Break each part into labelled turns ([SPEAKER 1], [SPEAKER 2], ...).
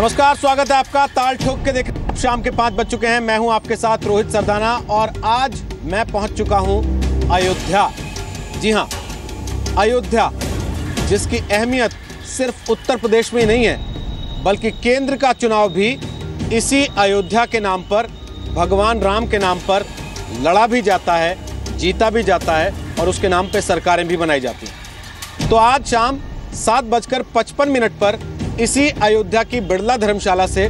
[SPEAKER 1] नमस्कार, स्वागत है आपका ताल ठोक के देख शाम के पाँच बज चुके हैं। मैं हूँ आपके साथ रोहित सरदाना और आज मैं पहुँच चुका हूँ अयोध्या। जी हाँ, अयोध्या, जिसकी अहमियत सिर्फ़ उत्तर प्रदेश में ही नहीं है, बल्कि केंद्र का चुनाव भी इसी अयोध्या के नाम पर, भगवान राम के नाम पर लड़ा भी जाता है, जीता भी जाता है और उसके नाम पर सरकारें भी बनाई जाती हैं। तो आज शाम सात बजकर पचपन मिनट पर इसी अयोध्या की बिड़ला धर्मशाला से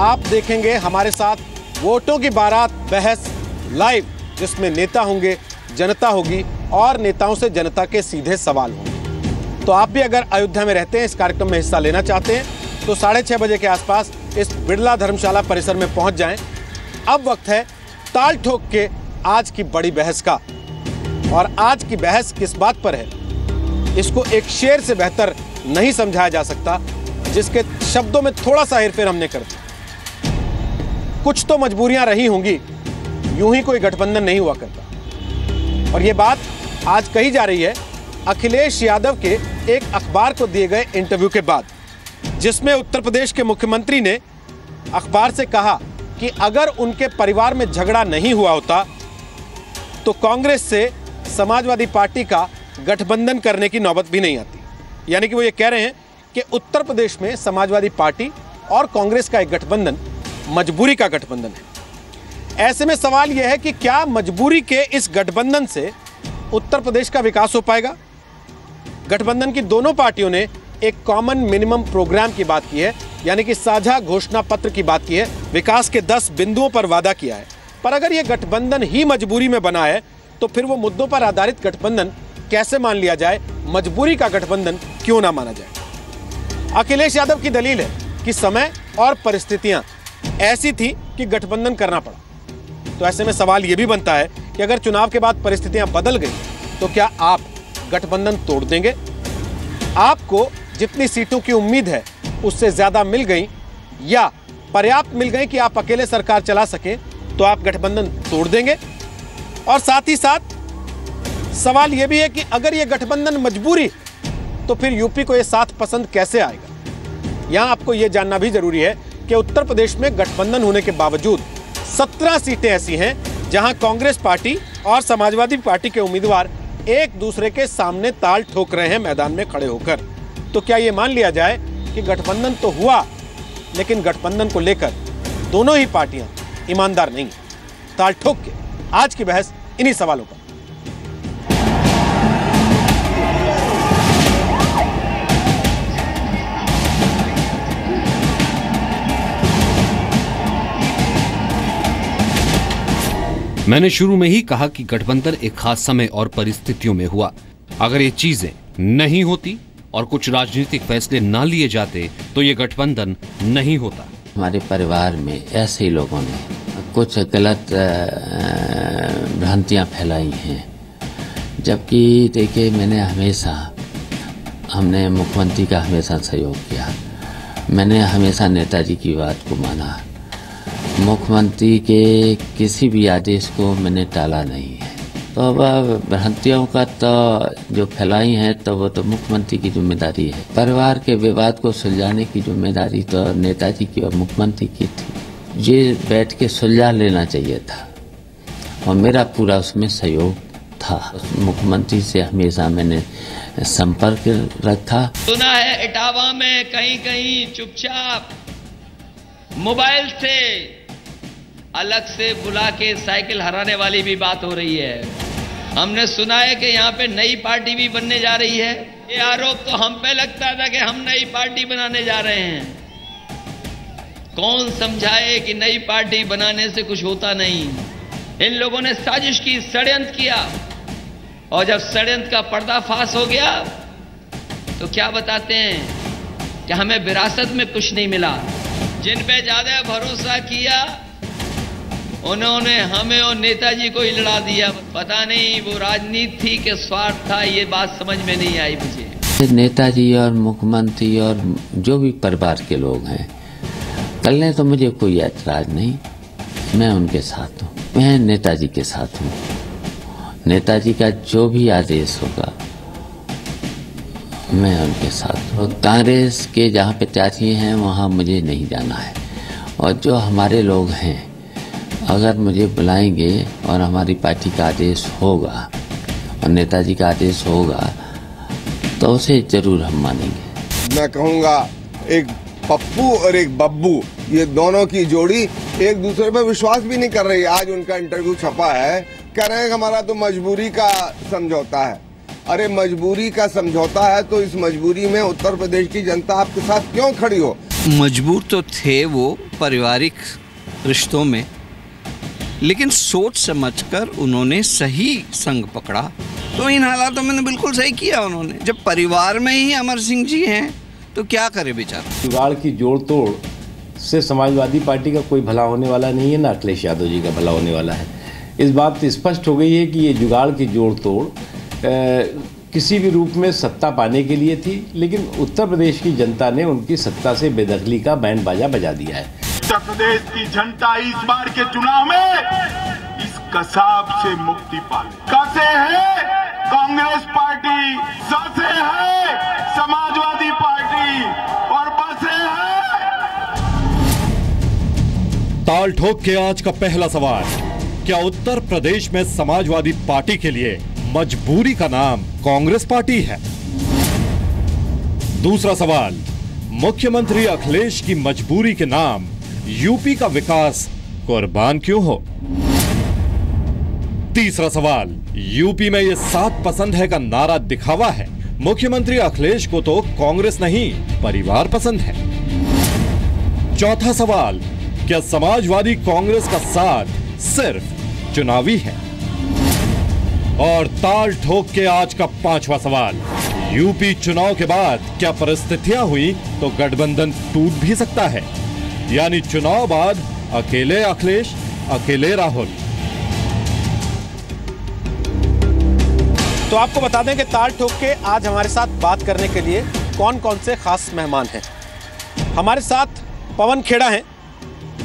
[SPEAKER 1] आप देखेंगे हमारे साथ वोटों की बारात बहस लाइव, जिसमें नेता होंगे, जनता होगी और नेताओं से जनता के सीधे सवाल होंगे। तो आप भी अगर अयोध्या में रहते हैं, इस कार्यक्रम में हिस्सा लेना चाहते हैं तो साढ़े छः बजे के आसपास इस बिड़ला धर्मशाला परिसर में पहुँच जाएँ। अब वक्त है ताल ठोक के आज की बड़ी बहस का। और आज की बहस किस बात पर है? इसको एक शेर से बेहतर नहीं समझाया जा सकता। जिसके शब्दों में थोड़ा सा हेरफेर हमने कर दिया। कुछ तो मजबूरियाँ रही होंगी, यूँ ही कोई गठबंधन नहीं हुआ करता। और यह बात आज कही जा रही है अखिलेश यादव के एक अखबार को दिए गए इंटरव्यू के बाद, जिसमें उत्तर प्रदेश के मुख्यमंत्री ने अखबार से कहा कि अगर उनके परिवार में झगड़ा नहीं हुआ होता तो कांग्रेस से समाजवादी पार्टी का गठबंधन करने की नौबत भी नहीं आती। यानी कि वो ये कह रहे हैं कि उत्तर प्रदेश में समाजवादी पार्टी और कांग्रेस का एक गठबंधन, मजबूरी का गठबंधन है। ऐसे में सवाल यह है कि क्या मजबूरी के इस गठबंधन से उत्तर प्रदेश का विकास हो पाएगा? गठबंधन की दोनों पार्टियों ने एक कॉमन मिनिमम प्रोग्राम की बात की है, यानी कि साझा घोषणा पत्र की बात की है, विकास के 10 बिंदुओं पर वादा किया है। पर अगर यह गठबंधन ही मजबूरी में बना है तो फिर वो मुद्दों पर आधारित गठबंधन कैसे मान लिया जाए? मजबूरी का गठबंधन क्यों ना माना जाए? अखिलेश यादव की दलील है कि समय और परिस्थितियाँ ऐसी थी कि गठबंधन करना पड़ा। तो ऐसे में सवाल यह भी बनता है कि अगर चुनाव के बाद परिस्थितियाँ बदल गई तो क्या आप गठबंधन तोड़ देंगे? आपको जितनी सीटों की उम्मीद है, उससे ज़्यादा मिल गई या पर्याप्त मिल गई कि आप अकेले सरकार चला सकें तो आप गठबंधन तोड़ देंगे? और साथ ही साथ, सवाल यह भी है कि अगर यह गठबंधन मजबूरी तो फिर यूपी को यह साथ पसंद कैसे आएगा? यहाँ आपको ये जानना भी ज़रूरी है कि उत्तर प्रदेश में गठबंधन होने के बावजूद सत्रह सीटें ऐसी हैं जहाँ कांग्रेस पार्टी और समाजवादी पार्टी के उम्मीदवार एक दूसरे के सामने ताल ठोक रहे हैं मैदान में खड़े होकर। तो क्या ये मान लिया जाए कि गठबंधन तो हुआ, लेकिन गठबंधन को लेकर दोनों ही पार्टियाँ ईमानदार नहीं। ताल ठोक के आज की बहस इन्हीं सवालों पर।
[SPEAKER 2] मैंने शुरू में ही कहा कि गठबंधन एक खास समय और परिस्थितियों में हुआ। अगर ये चीज़ें नहीं होती और कुछ राजनीतिक फैसले ना लिए जाते तो ये गठबंधन नहीं होता।
[SPEAKER 3] हमारे परिवार में ऐसे लोगों ने कुछ गलत भ्रांतियाँ फैलाई हैं। जबकि देखिए, मैंने हमेशा, हमने मुख्यमंत्री का हमेशा सहयोग किया। मैंने हमेशा नेताजी की बात को माना। मुख्यमंत्री के किसी भी आदेश को मैंने टाला नहीं है। तो अब भ्रांतियों का तो जो फैलाई है तो वो तो मुख्यमंत्री की ज़िम्मेदारी है। परिवार के विवाद को सुलझाने की ज़िम्मेदारी तो नेताजी की और मुख्यमंत्री की थी। ये बैठ के सुलझा लेना चाहिए था। और मेरा पूरा उसमें सहयोग था। मुख्यमंत्री से हमेशा मैंने संपर्क रखा।
[SPEAKER 4] सुना है, इटावा में कहीं कहीं चुपचाप मोबाइल से अलग से बुला के साइकिल हराने वाली भी बात हो रही है। हमने सुना है कि यहाँ पे नई पार्टी भी बनने जा रही है। ये आरोप तो हम पे लगता था कि हम नई पार्टी बनाने जा रहे हैं। कौन समझाए कि नई पार्टी बनाने से कुछ होता नहीं? इन लोगों ने साजिश की, षड्यंत्र किया। और जब षड्यंत्र का पर्दाफाश हो गया तो क्या बताते हैं कि हमें विरासत में कुछ नहीं मिला। जिन पे ज़्यादा भरोसा किया उन्होंने हमें और नेताजी को ही लड़ा दिया। पता नहीं वो राजनीति थी कि स्वार्थ था, ये बात समझ में नहीं आई मुझे।
[SPEAKER 3] नेताजी और मुख्यमंत्री और जो भी परिवार के लोग हैं, कल तो मुझे कोई ऐतराज नहीं। मैं उनके साथ हूँ, मैं नेताजी के साथ हूँ। नेताजी का जो भी आदेश होगा, मैं उनके साथ हूँ। कांग्रेस के जहाँ प्रत्याशी हैं, वहाँ मुझे नहीं जाना है। और जो हमारे लोग हैं अगर मुझे बुलाएँगे और हमारी पार्टी का आदेश होगा और नेताजी का आदेश होगा तो उसे ज़रूर हम मानेंगे।
[SPEAKER 5] मैं कहूँगा एक पप्पू और एक बब्बू ये दोनों की जोड़ी एक दूसरे पर विश्वास भी नहीं कर रही। आज उनका इंटरव्यू छपा है। कह रहे हैं हमारा तो मजबूरी का समझौता है। अरे मजबूरी का समझौता है तो इस मजबूरी में उत्तर प्रदेश की जनता आपके साथ क्यों खड़ी हो?
[SPEAKER 6] मजबूर तो थे वो पारिवारिक रिश्तों में लेकिन सोच समझकर उन्होंने सही संग पकड़ा। तो इन हालातों में बिल्कुल सही किया उन्होंने। जब परिवार में ही अमर सिंह जी हैं तो क्या करे बेचारा?
[SPEAKER 7] जुगाड़ की जोड़ तोड़ से समाजवादी पार्टी का कोई भला होने वाला नहीं है, ना अखिलेश यादव जी का भला होने वाला है। इस बात स्पष्ट हो गई है कि ये जुगाड़ की जोड़ तोड़ किसी भी रूप में सत्ता पाने के लिए थी, लेकिन उत्तर प्रदेश की जनता ने उनकी सत्ता से बेदखली का बैंड बाजा बजा दिया है।
[SPEAKER 8] उत्तर प्रदेश की जनता इस बार के चुनाव में इस कसाब से मुक्ति पाले कसे है। कांग्रेस पार्टी ससे है। समाजवादी पार्टी और बसे है।
[SPEAKER 9] ताल ठोक के आज का पहला सवाल, क्या उत्तर प्रदेश में समाजवादी पार्टी के लिए मजबूरी का नाम कांग्रेस पार्टी है? दूसरा सवाल, मुख्यमंत्री अखिलेश की मजबूरी के नाम यूपी का विकास कुर्बान क्यों हो? तीसरा सवाल, यूपी में ये सात पसंद है का नारा दिखावा है। मुख्यमंत्री अखिलेश को तो कांग्रेस नहीं, परिवार पसंद है। चौथा सवाल, क्या समाजवादी कांग्रेस का साथ सिर्फ़ चुनावी है? और ताल ठोक के आज का पांचवा सवाल, यूपी चुनाव के बाद क्या परिस्थितियाँ हुई तो गठबंधन टूट भी सकता है? यानी चुनाव बाद अकेले अखिलेश, अकेले राहुल।
[SPEAKER 1] तो आपको बता दें कि ताल ठोक के आज हमारे साथ बात करने के लिए कौन कौन से खास मेहमान हैं? हमारे साथ पवन खेड़ा हैं,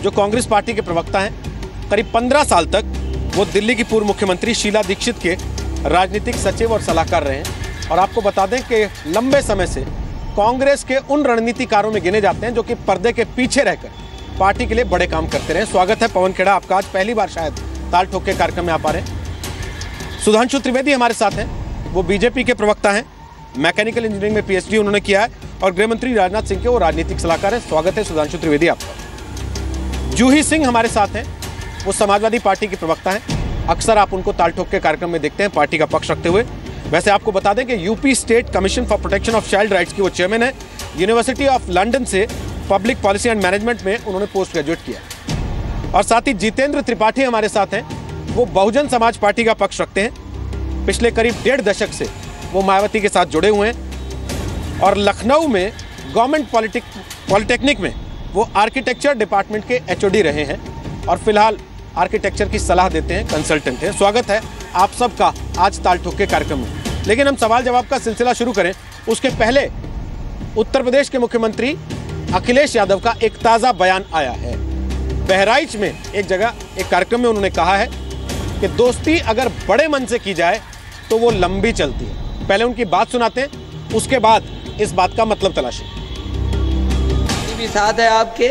[SPEAKER 1] जो कांग्रेस पार्टी के प्रवक्ता हैं। करीब पंद्रह साल तक वो दिल्ली की पूर्व मुख्यमंत्री शीला दीक्षित के राजनीतिक सचिव और सलाहकार रहे हैं। और आपको बता दें कि लंबे समय से कांग्रेस के उन रणनीतिकारों में गिने जाते हैं जो कि पर्दे के पीछे रहकर पार्टी के लिए बड़े काम करते रहे स्वागत है पवन खेड़ा आपका। आज पहली बार शायद ताल ठोक के कार्यक्रम में आ पा रहे सुधांशु त्रिवेदी हमारे साथ हैं। वो बीजेपी के प्रवक्ता हैं। मैकेनिकल इंजीनियरिंग में पीएचडी उन्होंने किया है और गृह मंत्री राजनाथ सिंह के वो राजनीतिक सलाहकार हैं। स्वागत है सुधांशु त्रिवेदी आपका। जूही सिंह हमारे साथ हैं। वो समाजवादी पार्टी के प्रवक्ता हैं। अक्सर आप उनको ताल ठोक के कार्यक्रम में देखते हैं, पार्टी का पक्ष रखते हुए। वैसे आपको बता दें कि UP state commission for protection of child rights की वो चेयरमैन है। यूनिवर्सिटी ऑफ़ लंडन से पब्लिक पॉलिसी एंड मैनेजमेंट में उन्होंने पोस्ट ग्रेजुएट किया और साथ ही जितेंद्र त्रिपाठी हमारे साथ हैं। वो बहुजन समाज पार्टी का पक्ष रखते हैं। पिछले करीब डेढ़ दशक से वो मायावती के साथ जुड़े हुए हैं। और लखनऊ में गवर्नमेंट पॉलिटिक, पॉलिटेक्निक में वो आर्किटेक्चर डिपार्टमेंट के एचओडी रहे हैं। और फ़िलहाल आर्किटेक्चर की सलाह देते हैं, कंसल्टेंट हैं। स्वागत है आप सबका आज ताल ठोक के कार्यक्रम में लेकिन हम सवाल जवाब का सिलसिला शुरू करें। उसके पहले उत्तर प्रदेश के मुख्यमंत्री अखिलेश यादव का एक ताज़ा बयान आया है। बहराइच में एक जगह, एक कार्यक्रम में उन्होंने कहा है कि दोस्ती अगर बड़े मन से की जाए तो वो लंबी चलती है। पहले उनकी बात सुनाते हैं, उसके बाद इस बात का मतलब तलाशी।
[SPEAKER 10] भी साथ है आपके,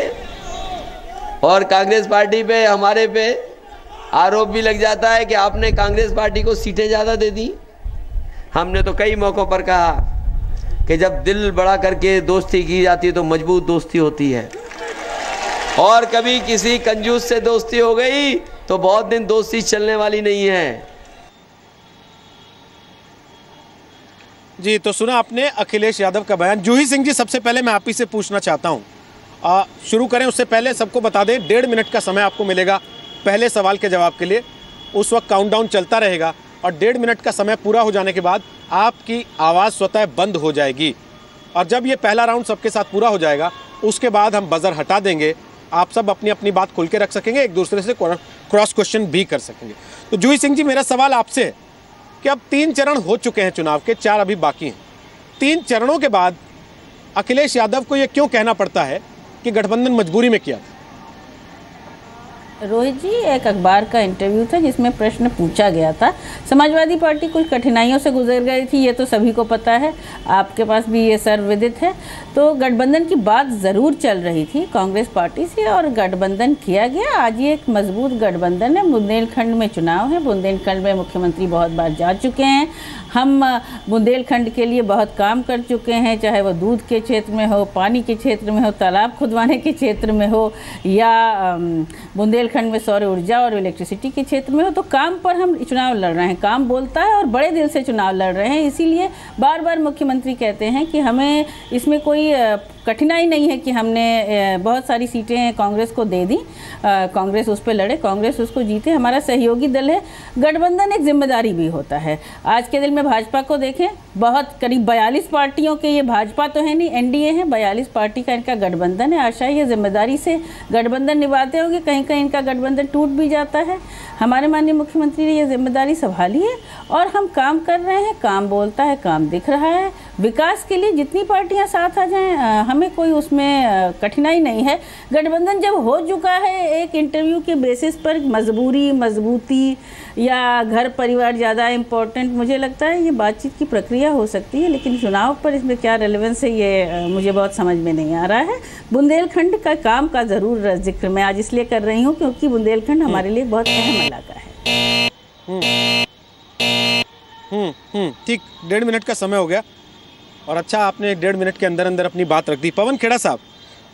[SPEAKER 10] और कांग्रेस पार्टी पे, हमारे पे आरोप भी लग जाता है कि आपने कांग्रेस पार्टी को सीटें ज़्यादा दे दी। हमने तो कई मौक़ों पर कहा कि जब दिल बड़ा करके दोस्ती की जाती है तो मज़बूत दोस्ती होती है। और कभी किसी कंजूस से दोस्ती हो गई तो बहुत दिन दोस्ती चलने वाली नहीं है।
[SPEAKER 1] जी तो सुना आपने, अखिलेश यादव का बयान। जूही सिंह जी, सबसे पहले मैं आप ही से पूछना चाहता हूँ। शुरू करें, उससे पहले सबको बता दें, डेढ़ मिनट का समय आपको मिलेगा। पहले सवाल के जवाब के लिए उस वक्त काउंटडाउन चलता रहेगा और डेढ़ मिनट का समय पूरा हो जाने के बाद आपकी आवाज़ स्वतः बंद हो जाएगी। और जब ये पहला राउंड सबके साथ पूरा हो जाएगा, उसके बाद हम बज़र हटा देंगे। आप सब अपनी अपनी बात खुल के रख सकेंगे, एक दूसरे से क्रॉस क्वेश्चन भी कर सकेंगे। तो जूही सिंह जी, मेरा सवाल आपसे है कि अब तीन चरण हो चुके हैं चुनाव के, चार अभी बाकी हैं। तीन चरणों के बाद अखिलेश यादव को यह क्यों कहना पड़ता है कि गठबंधन मजबूरी में किया था?
[SPEAKER 11] रोहित जी, एक अखबार का इंटरव्यू था जिसमें प्रश्न पूछा गया था। समाजवादी पार्टी कुछ कठिनाइयों से गुजर गई थी, ये तो सभी को पता है। आपके पास भी ये सर्वविदित है। तो गठबंधन की बात ज़रूर चल रही थी। कांग्रेस पार्टी से और गठबंधन किया गया। आज ये एक मज़बूत गठबंधन है। बुंदेलखंड में चुनाव है। बुंदेलखंड में मुख्यमंत्री बहुत बार जा चुके हैं। हम बुंदेलखंड के लिए बहुत काम कर चुके हैं। चाहे वो दूध के क्षेत्र में हो, पानी के क्षेत्र में हो, तालाब खुदवाने के क्षेत्र में हो, या बुंदेलखंड में सौर ऊर्जा और इलेक्ट्रिसिटी के क्षेत्र में हो तो काम पर हम चुनाव लड़ रहे हैं। काम बोलता है और बड़े दिल से चुनाव लड़ रहे हैं। इसीलिए बार बार मुख्यमंत्री कहते हैं कि हमें इसमें कोई कठिनाई नहीं है कि हमने बहुत सारी सीटें कांग्रेस को दे दी। कांग्रेस उस पर लड़े, कांग्रेस उसको जीते। हमारा सहयोगी दल है। गठबंधन एक ज़िम्मेदारी भी होता है। आज के दिन में भाजपा को देखें बहुत करीब बयालीस पार्टियों के ये भाजपा तो है नहीं, एनडीए हैं, बयालीस पार्टी का इनका गठबंधन है। आशा ये ज़िम्मेदारी से गठबंधन निभाते होंगे कहीं कहीं इनका गठबंधन टूट भी जाता है। हमारे माननीय मुख्यमंत्री ने ये ज़िम्मेदारी संभाली है और हम काम कर रहे हैं, काम बोलता है, काम दिख रहा है। विकास के लिए जितनी पार्टियाँ साथ आ जाएँ हमें कोई उसमें कठिनाई नहीं है। गठबंधन जब हो चुका है, एक इंटरव्यू के बेसिस पर मजबूरी, मजबूती या घर परिवार ज़्यादा इम्पोर्टेंट मुझे लगता है ये बातचीत की प्रक्रिया हो सकती है लेकिन चुनाव पर इसमें क्या रेलेवेंस है ये मुझे बहुत समझ में नहीं आ रहा है। बुंदेलखंड का काम का ज़रूर ज़िक्र मैं आज इसलिए कर रही हूँ क्योंकि बुंदेलखंड हमारे लिए बहुत अहम इलाका है।
[SPEAKER 1] हम्म। हम्म ठीक डेढ़ मिनट का समय हो गया और अच्छा आपने डेढ़ मिनट के अंदर अंदर अपनी बात रख दी। पवन खेड़ा साहब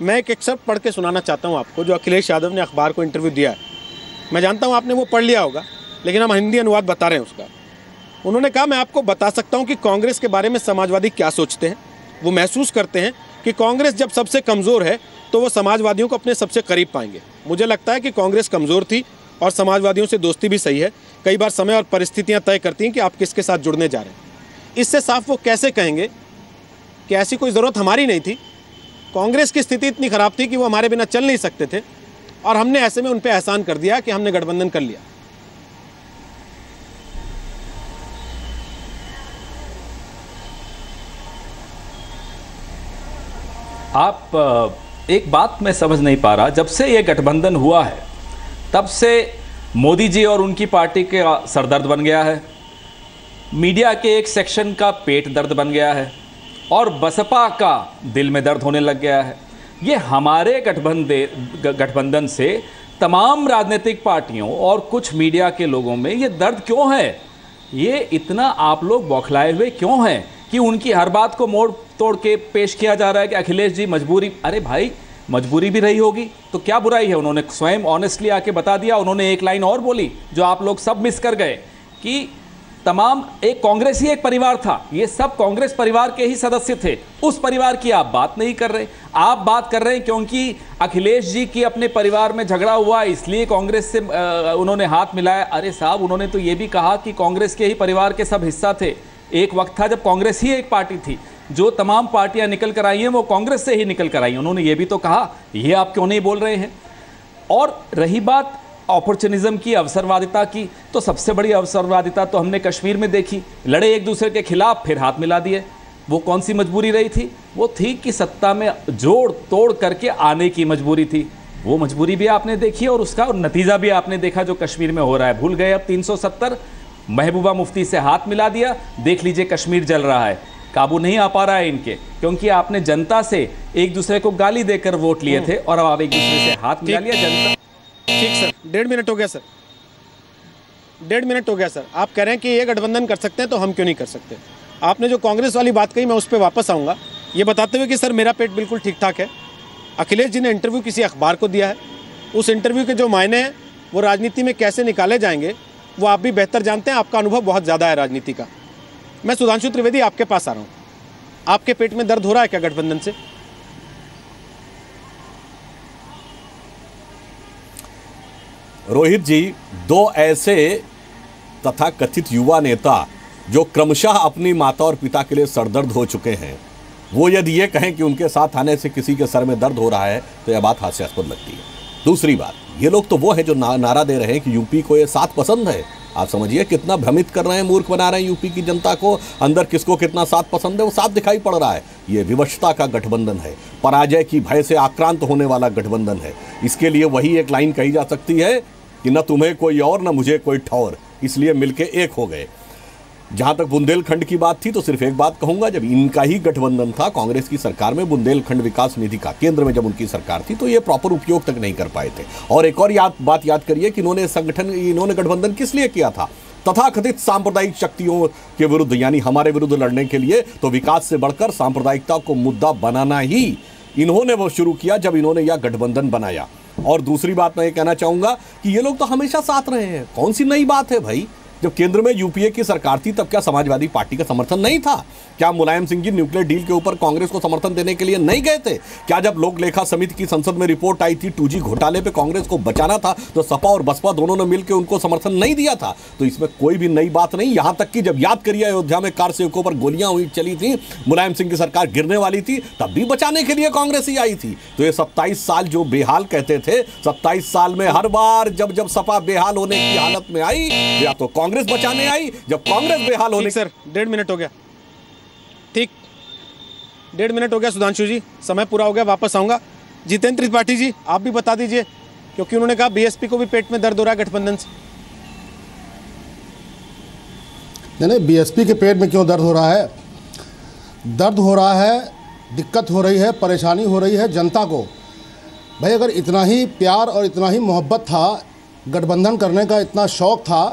[SPEAKER 1] मैं एक एक्सेप्ट पढ़ के सुनाना चाहता हूँ आपको जो अखिलेश यादव ने अखबार को इंटरव्यू दिया है। मैं जानता हूँ आपने वो पढ़ लिया होगा। लेकिन हम हिंदी अनुवाद बता रहे हैं उसका। उन्होंने कहा, मैं आपको बता सकता हूँ कि कांग्रेस के बारे में समाजवादी क्या सोचते हैं। वो महसूस करते हैं कि कांग्रेस जब सबसे कमज़ोर है तो वो समाजवादियों को अपने सबसे करीब पाएँगे। मुझे लगता है कि कांग्रेस कमज़ोर थी और समाजवादियों से दोस्ती भी सही है। कई बार समय और परिस्थितियाँ तय करती हैं कि आप किसके साथ जुड़ने जा रहे हैं। इससे साफ़ वो कैसे कहेंगे कि ऐसी कोई ज़रूरत हमारी नहीं थी। कांग्रेस की स्थिति इतनी ख़राब थी कि वो हमारे बिना चल नहीं सकते थे और हमने ऐसे में उन पर एहसान कर दिया कि हमने गठबंधन कर लिया।
[SPEAKER 12] आप एक बात मैं समझ नहीं पा रहा। जब से ये गठबंधन हुआ है, तब से मोदी जी और उनकी पार्टी के सरदर्द बन गया है। मीडिया के एक सेक्शन का पेट दर्द बन गया है और बसपा का दिल में दर्द होने लग गया है। ये हमारे गठबंधन गठबंधन से तमाम राजनीतिक पार्टियों और कुछ मीडिया के लोगों में ये दर्द क्यों है? ये इतना आप लोग बौखलाए हुए क्यों हैं? कि उनकी हर बात को मोड़ तोड़ के पेश किया जा रहा है कि अखिलेश जी मजबूरी, अरे भाई, मजबूरी भी रही होगी तो क्या बुराई है? उन्होंने स्वयं ऑनेस्टली आके बता दिया, उन्होंने एक लाइन और बोली, जो आप लोग सब मिस कर गए, कि तमाम एक कांग्रेस ही एक परिवार था, ये सब कांग्रेस परिवार के ही सदस्य थे, उस परिवार की आप बात नहीं कर रहे, आप बात कर रहे हैं क्योंकि अखिलेश जी की अपने परिवार में झगड़ा हुआ, इसलिए कांग्रेस से उन्होंने हाथ मिलाया, अरे साहब, उन्होंने तो ये भी कहा कि कांग्रेस के ही परिवार के सब हिस्सा थे एक वक्त था जब कांग्रेस ही एक पार्टी थी। जो तमाम पार्टियाँ निकल कर आई हैं, वो कांग्रेस से ही निकल कर आई उन्होंने ये भी तो कहा, ये आप क्यों नहीं बोल रहे हैं? और रही बात अपॉर्चुनिज्म की, अवसरवादिता की तो सबसे बड़ी अवसरवादिता तो हमने कश्मीर में देखी। लड़े एक दूसरे के खिलाफ फिर हाथ मिला दिए। वो कौन सी मजबूरी रही थी? वो थी कि सत्ता में जोड़ तोड़ करके आने की मजबूरी थी। वो मजबूरी भी आपने देखी और उसका और नतीजा भी आपने देखा जो कश्मीर में हो रहा है। भूल गए अब 370 महबूबा मुफ्ती से हाथ मिला दिया। देख लीजिए कश्मीर जल रहा है। काबू नहीं आ पा रहा है इनके क्योंकि आपने जनता से एक दूसरे को गाली देकर वोट लिए थे और अब आप एक दूसरे से हाथ मिला लिया जनता
[SPEAKER 1] ठीक सर। डेढ़ मिनट हो गया सर। डेढ़ मिनट हो गया सर। आप कह रहे हैं कि ये गठबंधन कर सकते हैं तो हम क्यों नहीं कर सकते? आपने जो कांग्रेस वाली बात कही मैं उस पर वापस आऊँगा। ये बताते हुए कि सर मेरा पेट बिल्कुल ठीक ठाक है। अखिलेश जी ने इंटरव्यू किसी अखबार को दिया है। उस इंटरव्यू के जो मायने हैं वो राजनीति में कैसे निकाले जाएँगे वो आप भी बेहतर जानते हैं, आपका अनुभव बहुत ज़्यादा है राजनीति का। मैं सुधांशु त्रिवेदी आपके पास आ रहा हूँ। आपके पेट में दर्द हो रहा है क्या गठबंधन से?
[SPEAKER 13] रोहित जी, दो ऐसे तथा कथित युवा नेता जो क्रमशः अपनी माता और पिता के लिए सरदर्द हो चुके हैं, वो यदि ये कहें कि उनके साथ आने से किसी के सर में दर्द हो रहा है तो यह बात हास्यास्पद लगती है। दूसरी बात ये लोग तो वो है जो ना, नारा दे रहे हैं कि यूपी को ये साथ पसंद है। आप समझिए कितना भ्रमित कर रहे हैं मूर्ख बना रहे हैं यूपी की जनता को। अंदर किसको कितना साथ पसंद है वो साथ दिखाई पड़ रहा है। ये विवशता का गठबंधन है। पराजय की भय से आक्रांत होने वाला गठबंधन है। इसके लिए वही एक लाइन कही जा सकती है कि न तुम्हें कोई और न मुझे कोई ठौर। इसलिए मिलके एक हो गए। जहाँ तक बुंदेलखंड की बात थी तो सिर्फ़ एक बात कहूँगा, जब इनका ही गठबंधन था कांग्रेस की सरकार में, बुंदेलखंड विकास निधि का केंद्र में जब उनकी सरकार थी तो ये प्रॉपर उपयोग तक नहीं कर पाए थे। और एक और याद, बात याद करिए कि इन्होंने संगठन, इन्होंने गठबंधन किस लिए किया था? तथाकथित सांप्रदायिक शक्तियों के विरुद्ध, यानी हमारे विरुद्ध लड़ने के लिए तो विकास से बढ़कर सांप्रदायिकता को मुद्दा बनाना ही इन्होंने वो शुरू किया जब इन्होंने यह गठबंधन बनाया। और दूसरी बात मैं ये कहना चाहूँगा कि ये लोग तो हमेशा साथ रहे हैं। कौन सी नई बात है भाई? जब केंद्र में यूपीए की सरकार थी, तब क्या समाजवादी पार्टी का समर्थन नहीं था? क्या मुलायम सिंह जी न्यूक्लियर डील के ऊपर कांग्रेस को समर्थन देने के लिए नहीं गए थे? क्या जब लोक लेखा समिति की संसद में रिपोर्ट आई थी, टू घोटाले पे कांग्रेस को बचाना था तो सपा और बसपा दोनों ने मिलकर उनको समर्थन नहीं दिया था? तो इसमें कोई भी नई बात नहीं। यहाँ तक कि जब याद करिए, अयोध्या में कार सेवकों पर गोलियाँ हुई, चली थी, मुलायम सिंह की सरकार गिरने वाली थी, तब भी बचाने के लिए कांग्रेस ही आई थी। तो ये सत्ताईस साल जो बेहाल कहते थे, सत्ताईस साल में हर बार जब जब सपा बेहाल होने की हालत में आई, या तो कांग्रेस बचाने आई जब कांग्रेस बेहाल होने
[SPEAKER 1] सर डेढ़ मिनट हो गया। ठीक डेढ़ मिनट हो गया सुधांशु जी। समय पूरा हो गया वापस आऊँगा। जितेंद्र त्रिपाठी जी आप भी बता दीजिए क्योंकि उन्होंने कहा बीएसपी को भी पेट में दर्द हो रहा है गठबंधन से।
[SPEAKER 14] नहीं नहीं बीएसपी के पेट में क्यों दर्द हो रहा है? दर्द हो रहा है दिक्कत हो रही है परेशानी हो रही है जनता को। भाई अगर इतना ही प्यार और इतना ही मोहब्बत था गठबंधन करने का इतना शौक था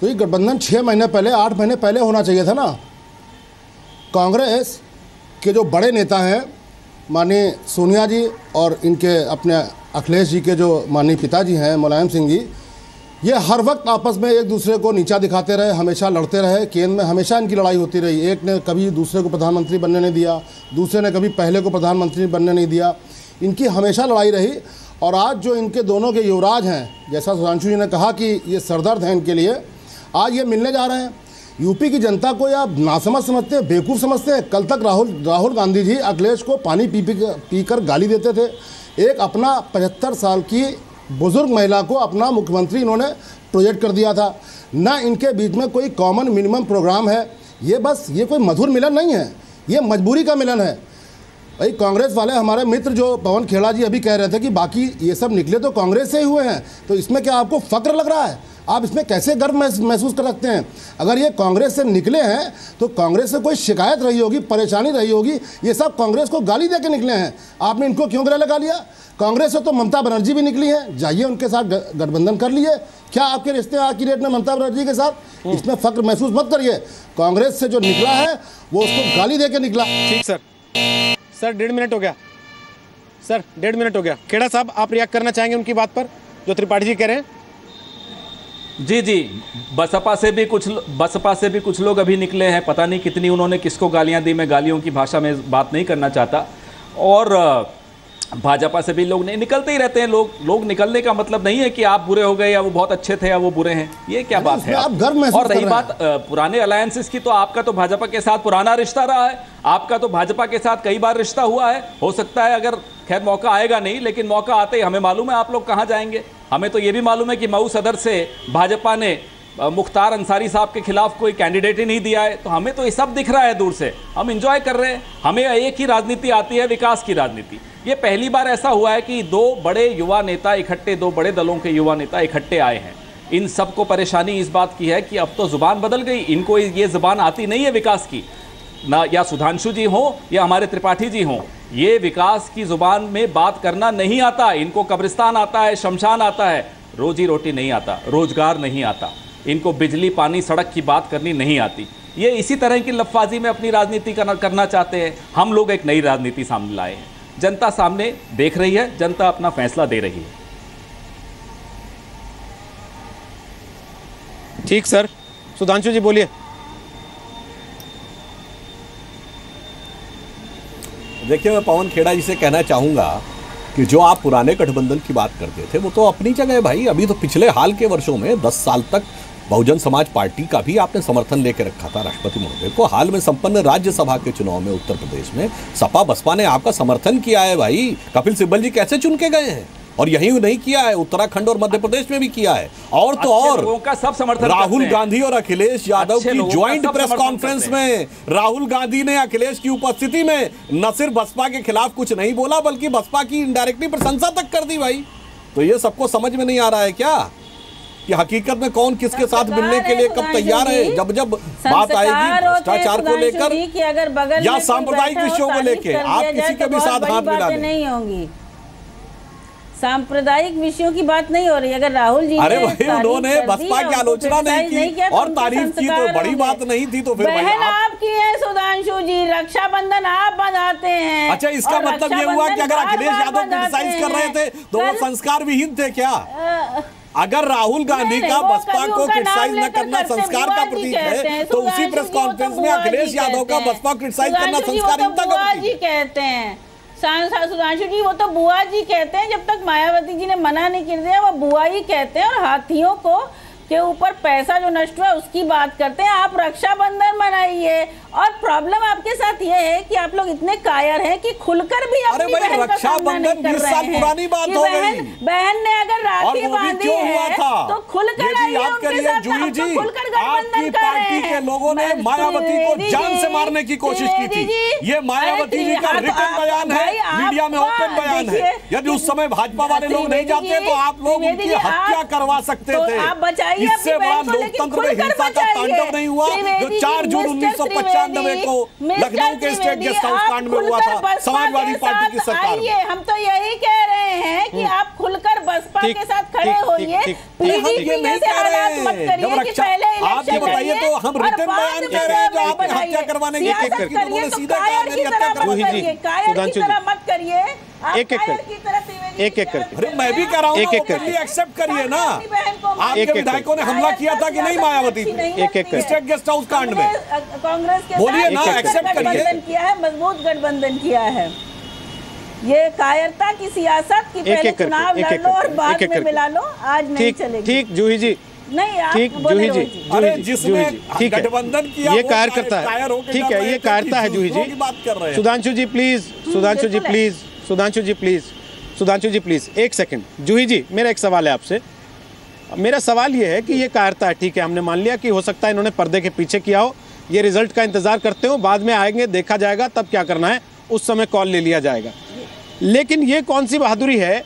[SPEAKER 14] तो ये गठबंधन छः महीने पहले, आठ महीने पहले होना चाहिए था ना? कांग्रेस के जो बड़े नेता हैं, माननीय सोनिया जी और इनके अपने अखिलेश जी के जो माननीय पिताजी हैं, मुलायम सिंह जी, ये हर वक्त आपस में एक दूसरे को नीचा दिखाते रहे, हमेशा लड़ते रहे, केंद्र में हमेशा इनकी लड़ाई होती रही। एक ने कभी दूसरे को प्रधानमंत्री बनने नहीं दिया, दूसरे ने कभी पहले को प्रधानमंत्री बनने नहीं दिया। इनकी हमेशा लड़ाई रही और आज जो इनके दोनों के युवराज हैं, जैसा सुधांशु जी ने कहा कि ये सरदर्द हैं इनके लिए आज ये मिलने जा रहे हैं। यूपी की जनता को या नासमझ समझते हैं, बेवकूफ़ समझते हैं। कल तक राहुल राहुल गांधी जी अखिलेश को पानी पी पी कर गाली देते थे। एक अपना पचहत्तर साल की बुज़ुर्ग महिला को अपना मुख्यमंत्री इन्होंने प्रोजेक्ट कर दिया था। न इनके बीच में कोई कॉमन मिनिमम प्रोग्राम है। ये बस, ये कोई मधुर मिलन नहीं है। ये मजबूरी का मिलन है। भाई, कांग्रेस वाले हमारे मित्र जो पवन खेड़ा जी अभी कह रहे थे कि बाकी ये सब निकले तो कांग्रेस से ही हुए हैं। तो इसमें क्या आपको फ़क्र लग रहा है? आप इसमें कैसे गर्व महसूस कर सकते हैं? अगर ये कांग्रेस से निकले हैं तो कांग्रेस से कोई शिकायत रही होगी परेशानी रही होगी ये सब कांग्रेस को गाली दे के निकले हैं। आपने इनको क्यों गले लगा लिया? कांग्रेस से तो ममता बनर्जी भी निकली है। जाइए उनके साथ गठबंधन कर लिए। क्या आपके रिश्ते आज की डेट में ममता बनर्जी के साथ? इसमें फक्र महसूस मत करिए। कांग्रेस से जो निकला है वो उसको गाली दे के निकला।
[SPEAKER 1] ठीक सर। सर डेढ़ मिनट हो गया। सर डेढ़ मिनट हो गया। खेड़ा साहब आप रिएक्ट करना चाहेंगे उनकी बात पर जो त्रिपाठी जी कह रहे हैं?
[SPEAKER 12] जी जी। बसपा से भी कुछ बसपा से भी कुछ लोग अभी निकले हैं। पता नहीं कितनी उन्होंने किसको गालियाँ दी। मैं गालियों की भाषा में बात नहीं करना चाहता। और भाजपा से भी लोग नहीं निकलते ही रहते हैं लोग। लोग निकलने का मतलब नहीं है कि आप बुरे हो गए या वो बहुत अच्छे थे या वो बुरे हैं। ये क्या बात है
[SPEAKER 14] आप गर्व
[SPEAKER 12] और रही बात पुराने अलायंसेस की तो आपका तो भाजपा के साथ पुराना रिश्ता रहा है। आपका तो भाजपा के साथ कई बार रिश्ता हुआ है। हो सकता है अगर खैर मौका आएगा नहीं लेकिन मौका आते ही हमें मालूम है आप लोग कहाँ जाएँगे। हमें तो ये भी मालूम है कि मऊ सदर से भाजपा ने मुख्तार अंसारी साहब के खिलाफ कोई कैंडिडेट ही नहीं दिया है। तो हमें तो ये सब दिख रहा है दूर से। हम इंजॉय कर रहे हैं। हमें एक ही राजनीति आती है, विकास की राजनीति। ये पहली बार ऐसा हुआ है कि दो बड़े युवा नेता इकट्ठे, दो बड़े दलों के युवा नेता इकट्ठे आए हैं। इन सबको परेशानी इस बात की है कि अब तो ज़ुबान बदल गई। इनको ये ज़ुबान आती नहीं है विकास की। ना या सुधांशु जी हो या हमारे त्रिपाठी जी हों। ये विकास की ज़ुबान में बात करना नहीं आता, इनको कब्रिस्तान आता है, शमशान आता है, रोजी रोटी नहीं आता, रोज़गार नहीं आता, इनको बिजली पानी सड़क की बात करनी नहीं आती। ये इसी तरह की लफाजी में अपनी राजनीति करना करना चाहते हैं। हम लोग एक नई राजनीति सामने लाए हैं। जनता सामने देख रही है, जनता अपना फैसला दे रही है।
[SPEAKER 1] ठीक, सर। सुधांशु जी, बोलिए।
[SPEAKER 13] देखिए, मैं पवन खेड़ा जी से कहना चाहूँगा कि जो आप पुराने गठबंधन की बात करते थे, वो तो अपनी जगह है भाई। अभी तो पिछले हाल के वर्षों में दस साल तक बहुजन समाज पार्टी का भी आपने समर्थन लेकर रखा था राष्ट्रपति महोदय को। हाल में संपन्न राज्यसभा के चुनाव में उत्तर प्रदेश में सपा बसपा ने आपका समर्थन किया है भाई। कपिल सिब्बल जी कैसे चुन के गए हैं? और यही नहीं किया है उत्तराखंड और मध्य प्रदेश में भी किया है। और तो और
[SPEAKER 12] का सब समर्थन
[SPEAKER 13] राहुल गांधी और अखिलेश यादव की ज्वाइंट प्रेस कॉन्फ्रेंस में राहुल गांधी ने अखिलेश की उपस्थिति में न सिर्फ़ बसपा के खिलाफ कुछ नहीं बोला बल्कि बसपा की इनडायरेक्टली प्रशंसा तक कर दी भाई। तो ये सबको समझ में नहीं आ रहा है क्या? कि हकीकत में कौन किसके साथ मिलने के लिए कब तैयार है? जब जब बात आएगी भ्रष्टाचार को लेकर या सांप्रदायिक विषयों को
[SPEAKER 11] लेकर
[SPEAKER 13] आप किसी के
[SPEAKER 11] तो
[SPEAKER 13] भी साथ हाथ मिला
[SPEAKER 11] नहीं होंगी। सांप्रदायिक विषयों की बात नहीं हो रही। अगर राहुल जी
[SPEAKER 13] अरे भाई उन्होंने बसपा की आलोचना नहीं की
[SPEAKER 11] किया तो
[SPEAKER 13] और तारीफ़ की तो बड़ी बात नहीं थी तो फिर
[SPEAKER 11] बहन आपकी है सुधांशु जी रक्षाबंधन आप बनाते हैं
[SPEAKER 13] अच्छा इसका मतलब ये हुआ कि अगर अखिलेश यादव क्रिटिसाइज कर रहे थे तो वो संस्कार विहीन थे क्या? अगर राहुल गांधी का बसपा को क्रिटिसाइज न करना संस्कार का प्रतीक है तो उसी प्रेस
[SPEAKER 11] वो तो
[SPEAKER 13] कॉन्फ्रेंस में अखिलेश यादव का बसपा क्रिटिसाइज करना
[SPEAKER 11] जी कहते हैं। सुधांशु जी वो तो बुआ जी कहते हैं, जब तक मायावती जी ने मना नहीं कर दिया वो बुआ ही कहते हैं और हाथियों को के ऊपर पैसा जो नष्ट हुआ उसकी बात करते हैं। आप रक्षाबंधन मनाइए। और प्रॉब्लम आपके साथ ये है कि आप लोग इतने कायर हैं कि खुलकर भी अपनी बहन का सामना नहीं कर रहे हैं।
[SPEAKER 13] पुरानी बात हो
[SPEAKER 11] बहन
[SPEAKER 13] गई।
[SPEAKER 11] बहन ने अगर राखी बांधी है तो खुलकर आइए उनके साथ तो खुलकर
[SPEAKER 13] आपकी
[SPEAKER 11] गठबंधन कर रहे
[SPEAKER 13] के लोगों ने मायावती को जान से मारने की कोशिश की थी। ये मायावती जी का रिटर्न बयान है मीडिया में ओपन बयान है। यदि उस समय भाजपा वाले लोग नहीं जाते तो आप लोग उनकी हत्या करवा सकते
[SPEAKER 11] तो
[SPEAKER 13] थे।
[SPEAKER 11] आप बचाइए
[SPEAKER 13] इससे बड़ा लोकतंत्र में हिंसा का। तांडव नहीं हुआ। जो 4 जून उन्नीस सौ पचानवे को लखनऊ के स्टेट गेस्ट हाउस कांड में हुआ था समाजवादी पार्टी की सरकार
[SPEAKER 11] हम तो यही कह रहे हैं कि आप खुलकर बसपा के साथ खड़े होइए।
[SPEAKER 13] नहीं
[SPEAKER 11] जैसे हालात मत
[SPEAKER 13] हैं।
[SPEAKER 11] करिए कि पहले
[SPEAKER 13] आप ये बताइए तो हम रिटर्न बयान कह रहे हैं जो आपकी हत्या करवाने की
[SPEAKER 11] तो
[SPEAKER 13] सीधे कहा मेरी हत्या
[SPEAKER 1] सुधांशु
[SPEAKER 11] तरह मत करिए। आप
[SPEAKER 1] एक-एक
[SPEAKER 11] कायर
[SPEAKER 1] करके।
[SPEAKER 11] की तरह त्रिवेदी
[SPEAKER 1] एक-एक करके।
[SPEAKER 13] अरे मैं भी कह रहा हूँ
[SPEAKER 1] एक-एक करके।
[SPEAKER 13] एक्सेप्ट करिए ना। आपके विधायकों ने हमला किया था कि नहीं मायावती?
[SPEAKER 1] एक-एक करके।
[SPEAKER 13] स्टेट गेस्ट हाउस कांड में।
[SPEAKER 11] कांग्रेस कांग्रेस के
[SPEAKER 13] बोलिए
[SPEAKER 1] ना,
[SPEAKER 13] accept करिए।
[SPEAKER 11] गठबंधन किया है मज़बूत गठबंधन किया है। ये कायरता की सियासत की पहले
[SPEAKER 1] करके,
[SPEAKER 11] चुनाव लड़ लो और बाद में मिला लो आज नहीं
[SPEAKER 1] ठीक
[SPEAKER 11] चलेगी।
[SPEAKER 1] ठीक जूही जी।
[SPEAKER 11] नहीं आप
[SPEAKER 1] ठीक जूही जी जूही जी जूही जी। ठीक है।
[SPEAKER 13] गठबंधन किया
[SPEAKER 1] ये कायर करता है ठीक है ये कायरता है जूही जी।
[SPEAKER 13] बात कर रहे हैं।
[SPEAKER 1] Sudhanshu ji please Sudhanshu ji please. Sudhanshu ji please Sudhanshu ji please एक सेकंड जूही जी, मेरा एक सवाल है आपसे। मेरा सवाल ये है कि ये कायरता है, ठीक है, हमने मान लिया कि हो सकता है इन्होंने पर्दे के पीछे किया हो। ये रिज़ल्ट का इंतज़ार करते हो, बाद में आएँगे, देखा जाएगा, तब क्या करना है, उस समय कॉल ले लिया जाएगा। लेकिन ये कौन सी बहादुरी है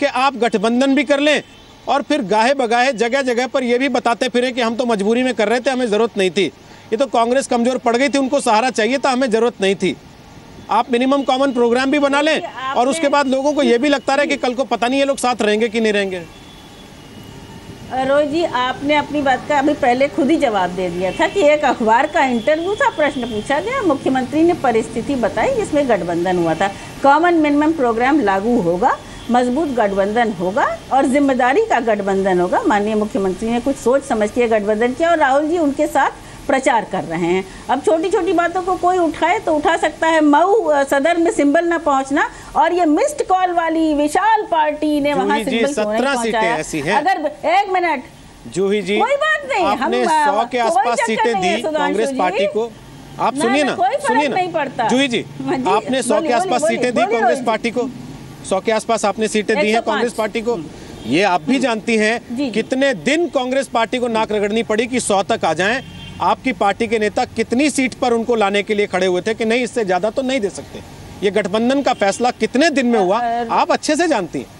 [SPEAKER 1] कि आप गठबंधन भी कर लें और फिर गाहे बगाहे, जगह जगह पर ये भी बताते फिरें कि हम तो मजबूरी में कर रहे थे, हमें ज़रूरत नहीं थी। ये तो कांग्रेस कमज़ोर पड़ गई थी, उनको सहारा चाहिए था, हमें ज़रूरत नहीं थी। आप मिनिमम कॉमन प्रोग्राम भी बना लें और उसके बाद लोगों को ये भी लगता रहे कि कल को पता नहीं ये लोग साथ रहेंगे कि नहीं रहेंगे।
[SPEAKER 11] रोज जी आपने अपनी बात का अभी पहले खुद ही जवाब दे दिया था कि एक अखबार का इंटरव्यू था प्रश्न पूछा गया। मुख्यमंत्री ने परिस्थिति बताई जिसमें गठबंधन हुआ था। कॉमन मिनिमम प्रोग्राम लागू होगा मज़बूत गठबंधन होगा और ज़िम्मेदारी का गठबंधन होगा। माननीय मुख्यमंत्री ने कुछ सोच समझ के गठबंधन किया और राहुल जी उनके साथ प्रचार कर रहे हैं। अब छोटी छोटी बातों को कोई उठाए तो उठा सकता है। मऊ सदर में सिंबल ना पहुँचना और ये मिस्ड कॉल वाली विशाल पार्टी ने वहाँ सिंबल
[SPEAKER 1] 17 सीटें ऐसी हैं।
[SPEAKER 11] अगर एक मिनट।
[SPEAKER 1] जूही जी
[SPEAKER 11] कोई बात नहीं,
[SPEAKER 1] आपने सौ के आसपास सीटें दी कांग्रेस पार्टी को। आप सुनिए
[SPEAKER 11] ना,
[SPEAKER 1] सुनिए ना, नहीं
[SPEAKER 11] पड़ता।
[SPEAKER 1] जूही जी
[SPEAKER 11] हाँ
[SPEAKER 1] आपने सौ के आसपास सीटें दी कांग्रेस पार्टी को। सौ के आसपास आपने सीटें दी हैं
[SPEAKER 11] 105
[SPEAKER 1] कांग्रेस पार्टी को। ये आप भी जानती
[SPEAKER 11] जी,
[SPEAKER 1] हैं कितने दिन कांग्रेस पार्टी को नाक रगड़नी पड़ी कि सौ तक आ जाएँ। आपकी पार्टी के नेता कितनी सीट पर उनको लाने के लिए खड़े हुए थे कि नहीं इससे ज़्यादा तो नहीं दे सकते? ये गठबंधन का फैसला कितने दिन में हुआ? आप अच्छे से जानती हैं।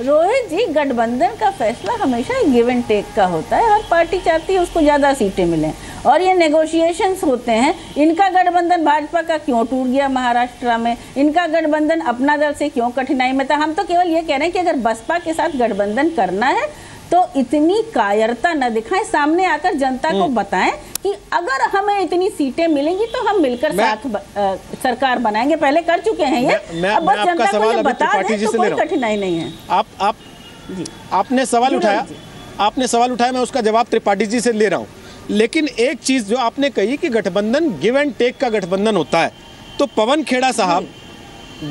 [SPEAKER 11] रोहित जी गठबंधन का फैसला हमेशा गिव एंड टेक का होता है। हर पार्टी चाहती है उसको ज़्यादा सीटें मिलें। और ये नेगोशिएशंस होते हैं। इनका गठबंधन भाजपा का क्यों टूट गया महाराष्ट्र में? इनका गठबंधन अपना दल से क्यों कठिनाई में था? हम तो केवल ये कह रहे हैं कि अगर बसपा के साथ गठबंधन करना है तो इतनी कायरता न दिखाएँ। सामने आकर जनता को बताएँ कि अगर हमें इतनी सीटें मिलेंगी तो हम मिलकर साथ ब, अ, सरकार बनाएँगे। पहले कर चुके हैं ये।
[SPEAKER 1] मैं- मैं-
[SPEAKER 11] अब बस जनता को ये बता दें तो कोई कठिनाई नहीं है।
[SPEAKER 1] आप आप आपने सवाल उठाया। आपने सवाल उठाया मैं उसका जवाब त्रिपाठी जी से ले रहा हूँ। लेकिन एक चीज़ जो आपने कही कि गठबंधन गिव एंड टेक का गठबंधन होता है। तो पवन खेड़ा साहब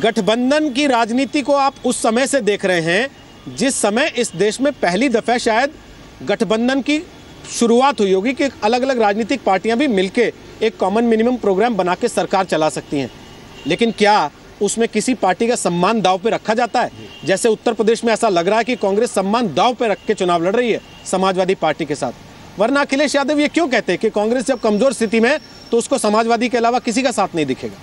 [SPEAKER 1] गठबंधन की राजनीति को आप उस समय से देख रहे हैं जिस समय इस देश में पहली दफ़ा शायद गठबंधन की शुरुआत हुई होगी कि अलग अलग राजनीतिक पार्टियाँ भी मिलके एक कॉमन मिनिमम प्रोग्राम बना के सरकार चला सकती हैं। लेकिन क्या उसमें किसी पार्टी का सम्मान दाव पे रखा जाता है? जैसे उत्तर प्रदेश में ऐसा लग रहा है कि कांग्रेस सम्मान दाव पे रख के चुनाव लड़ रही है समाजवादी पार्टी के साथ। वरना अखिलेश यादव ये क्यों कहते हैं कि कांग्रेस जब कमज़ोर स्थिति में तो उसको समाजवादी के अलावा किसी का साथ नहीं दिखेगा?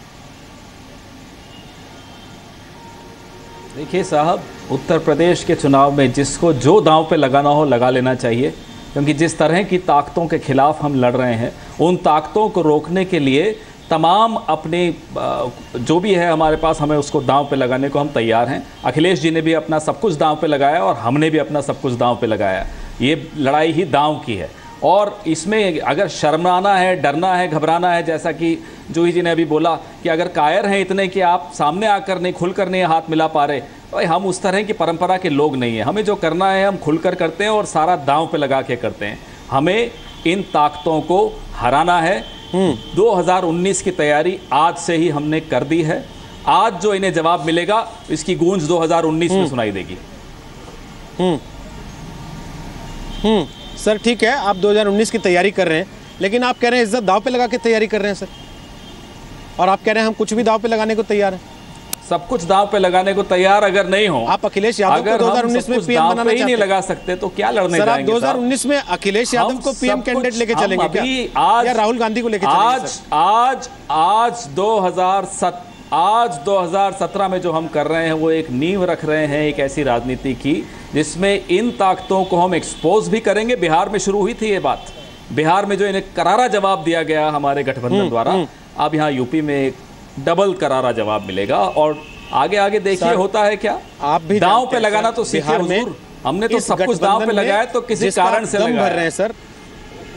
[SPEAKER 12] देखिए साहब उत्तर प्रदेश के चुनाव में जिसको जो दांव पे लगाना हो लगा लेना चाहिए, क्योंकि जिस तरह की ताकतों के खिलाफ हम लड़ रहे हैं, उन ताकतों को रोकने के लिए तमाम अपने जो भी है हमारे पास, हमें उसको दांव पे लगाने को हम तैयार हैं। अखिलेश जी ने भी अपना सब कुछ दांव पे लगाया और हमने भी अपना सब कुछ दांव पे लगाया। ये लड़ाई ही दांव की है। और इसमें अगर शर्माना है डरना है घबराना है जैसा कि जूही जी ने अभी बोला कि अगर कायर हैं इतने कि आप सामने आकर नहीं खुलकर नहीं हाथ मिला पा रहे भाई हम उस तरह की परंपरा के लोग नहीं हैं। हमें जो करना है हम खुलकर करते हैं और सारा दांव पे लगा के करते हैं। हमें इन ताकतों को हराना है। 2019 की तैयारी आज से ही हमने कर दी है। आज जो इन्हें जवाब मिलेगा इसकी गूंज 2019 में सुनाई देगी।
[SPEAKER 1] हम्म। हम्म। सर ठीक है आप 2019 की तैयारी कर रहे हैं लेकिन आप कह रहे हैं इज़्ज़त दाव पे लगा के तैयारी कर रहे हैं सर। और आप कह रहे हैं हम कुछ भी दाव पे लगाने को तैयार हैं।
[SPEAKER 12] सब कुछ दाव पे लगाने को तैयार अगर नहीं हो
[SPEAKER 1] आप अखिलेश यादव को 2019 में पीएम बनाना
[SPEAKER 12] ही नहीं लगा सकते तो क्या लड़ने
[SPEAKER 1] सर आप
[SPEAKER 12] जाएँगे
[SPEAKER 1] 2019 में अखिलेश यादव को पीएम कैंडिडेट लेके चलेंगे क्या?
[SPEAKER 12] आज
[SPEAKER 1] या राहुल गांधी को लेके चलेंगे
[SPEAKER 12] आज? आज आज 2007 आज 2017 में जो हम कर रहे हैं वो एक नींव रख रहे हैं एक ऐसी राजनीति की जिसमें इन ताकतों को हम एक्सपोज भी करेंगे बिहार में शुरू हुई थी ये बात बिहार में जो इन्हें करारा जवाब दिया गया हमारे गठबंधन
[SPEAKER 1] हम्म,
[SPEAKER 12] द्वारा
[SPEAKER 1] हम्म।
[SPEAKER 12] अब यहाँ यूपी में डबल करारा जवाब मिलेगा और आगे आगे देखिए होता है क्या
[SPEAKER 1] आप भी
[SPEAKER 12] दांव पे लगाना तो
[SPEAKER 1] बिहार में।
[SPEAKER 12] हमने तो सब कुछ दांव पे लगाया तो किसी कारण से
[SPEAKER 1] भर रहे हैं सर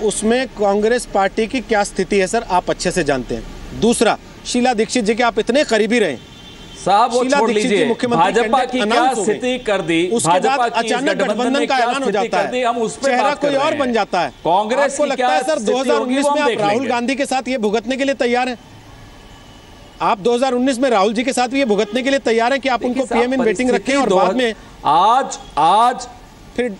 [SPEAKER 1] उसमें कांग्रेस पार्टी की क्या स्थिति है सर आप अच्छे से जानते हैं दूसरा शीला दीक्षित जी के आप इतने करीबी रहे
[SPEAKER 12] साहब वो छोड़ लीजिए। भाजपा की क्या। स्थिति कर दी? भाजपा की
[SPEAKER 1] अचानक
[SPEAKER 12] गठबंधन
[SPEAKER 1] का ऐलान हो जाता है।
[SPEAKER 12] हम उस पे
[SPEAKER 1] चेहरा कोई और बन जाता है।
[SPEAKER 12] कांग्रेस को
[SPEAKER 1] लगता है सर
[SPEAKER 12] स्थिति होगी,
[SPEAKER 1] 2019 में आप राहुल गांधी के साथ ये भुगतने के लिए तैयार हैं? आप 2019 में राहुल जी के साथ भी ये भुगतने के लिए तैयार हैं कि आप उनको पीएम इन वेटिंग रखें और बाद में
[SPEAKER 12] आज आज
[SPEAKER 1] फिर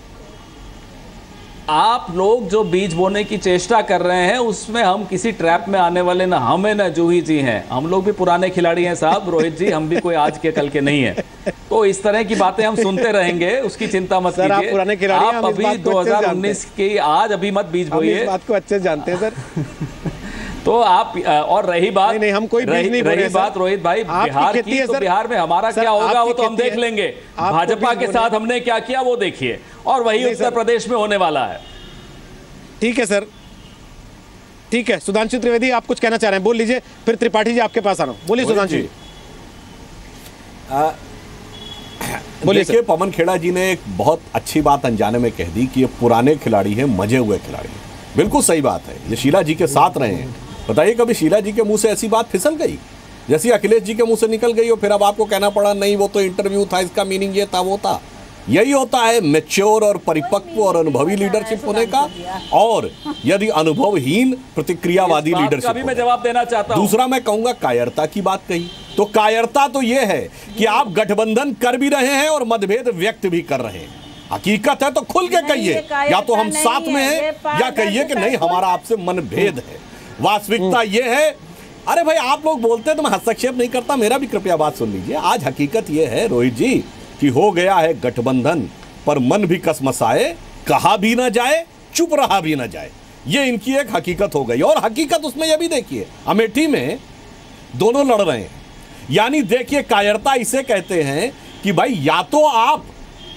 [SPEAKER 12] आप लोग जो बीज बोने की चेष्टा कर रहे हैं उसमें हम किसी ट्रैप में आने वाले ना हमें ना जूही जी हैं। हम लोग भी पुराने खिलाड़ी हैं साहब रोहित जी हम भी कोई आज के कल के नहीं है। तो इस तरह की बातें हम सुनते रहेंगे उसकी चिंता मत
[SPEAKER 1] सर, आप पुराने खिलाड़ी
[SPEAKER 12] आप अभी
[SPEAKER 1] बात को अच्छे से जानते
[SPEAKER 12] 2019 की आज अभी मत बीज बोइए।
[SPEAKER 1] बात को अच्छे से जानते हैं सर।
[SPEAKER 12] तो आप और रही बात
[SPEAKER 1] नहीं, नहीं, हम कोई
[SPEAKER 12] रही,
[SPEAKER 1] नहीं
[SPEAKER 12] रही बात रोहित भाई बिहार
[SPEAKER 1] खेती
[SPEAKER 12] की तो बिहार में हमारा क्या होगा वो तो हम देख लेंगे। भाजपा के साथ हमने क्या किया वो देखिए। और वही उत्तर प्रदेश में होने वाला है।
[SPEAKER 1] ठीक है सर। ठीक है सुधांशु त्रिवेदी आप कुछ कहना चाह रहे हैं? बोल लीजिए फिर त्रिपाठी जी आपके पास आ रहा हूँ बोलिए सुधांशु। जी। बोलिए
[SPEAKER 13] देखिए पवन खेड़ा जी ने एक बहुत अच्छी बात अनजाने में कह दी कि ये पुराने खिलाड़ी हैं मज़े हुए खिलाड़ी हैं। बिल्कुल सही बात है। ये शीला जी के साथ रहे हैं। बताइए कभी शीला जी के मुँह से ऐसी बात फिसल गई? जैसी अखिलेश जी के मुँह से निकल गई और फिर अब आपको कहना पड़ा नहीं वो तो इंटरव्यू था इसका मीनिंग ये था वो था। यही होता है मेच्योर और परिपक्व और अनुभवी लीडरशिप होने का। और यदि अनुभवहीन प्रतिक्रियावादी लीडरशिप
[SPEAKER 12] भी मैं जवाब देना चाहता हूँ।
[SPEAKER 13] दूसरा मैं कहूँगा कायरता की बात कही। तो कायरता तो यह है कि आप गठबंधन कर भी रहे हैं और मतभेद व्यक्त भी कर रहे हैं। हकीकत है तो खुल के कहिए
[SPEAKER 11] या
[SPEAKER 13] तो हम साथ में
[SPEAKER 11] है,
[SPEAKER 13] हैं
[SPEAKER 11] या
[SPEAKER 13] कहिए कि नहीं हमारा आपसे मनभेद है। वास्तविकता यह है। अरे भाई आप लोग बोलते हैं तो मैं हस्तक्षेप नहीं करता मेरा भी कृपया बात सुन लीजिए। आज हकीकत यह है रोहित जी कि हो गया है गठबंधन, पर मन भी कसमसाए, कहा भी ना जाए, चुप रहा भी ना जाए। ये इनकी एक हकीकत हो गई। और हकीकत उसमें यह भी देखिए, अमेठी में दोनों लड़ रहे हैं। यानी देखिए, कायरता इसे कहते हैं कि भाई, या तो आप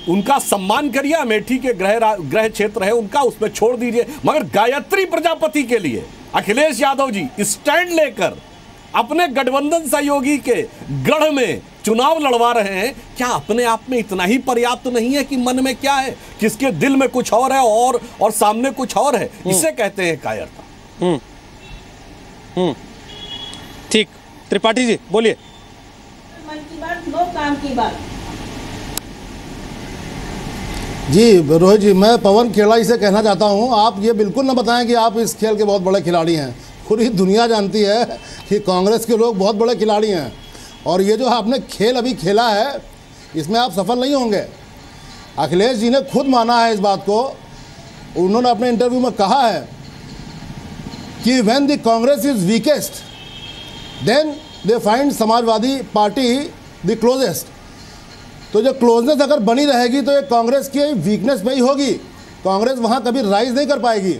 [SPEAKER 13] उनका सम्मान करिए, अमेठी के ग्रह ग्रह क्षेत्र है, उनका उसमें छोड़ दीजिए, मगर गायत्री प्रजापति के लिए, अखिलेश यादव जी, स्टैंड लेकर, अपने गठबंधन सहयोगी के गढ़ में चुनाव लड़वा रहे हैं क्या अपने आप में इतना ही पर्याप्त नहीं है कि मन में क्या है? किसके दिल में कुछ और है और और सामने कुछ और है? इसे कहते हैं कायरता।
[SPEAKER 1] हम्म। हम्म। ठीक। त्रिपाठी जी बोलिए।
[SPEAKER 11] मन की बात नो काम की बात।
[SPEAKER 14] जी रोहित जी मैं पवन खेड़ा जी से कहना चाहता हूँ आप ये बिल्कुल ना बताएँ कि आप इस खेल के बहुत बड़े खिलाड़ी हैं। पूरी दुनिया जानती है कि कांग्रेस के लोग बहुत बड़े खिलाड़ी हैं। और ये जो आपने खेल अभी खेला है, इसमें आप सफल नहीं होंगे। अखिलेश जी ने खुद माना है इस बात को। उन्होंने अपने इंटरव्यू में कहा है कि when the Congress is weakest then they find Samajwadi Party the closest तो जो क्लोजनेस अगर बनी रहेगी तो ये कांग्रेस की वीकनेस में ही होगी। कांग्रेस वहाँ कभी राइज नहीं कर पाएगी।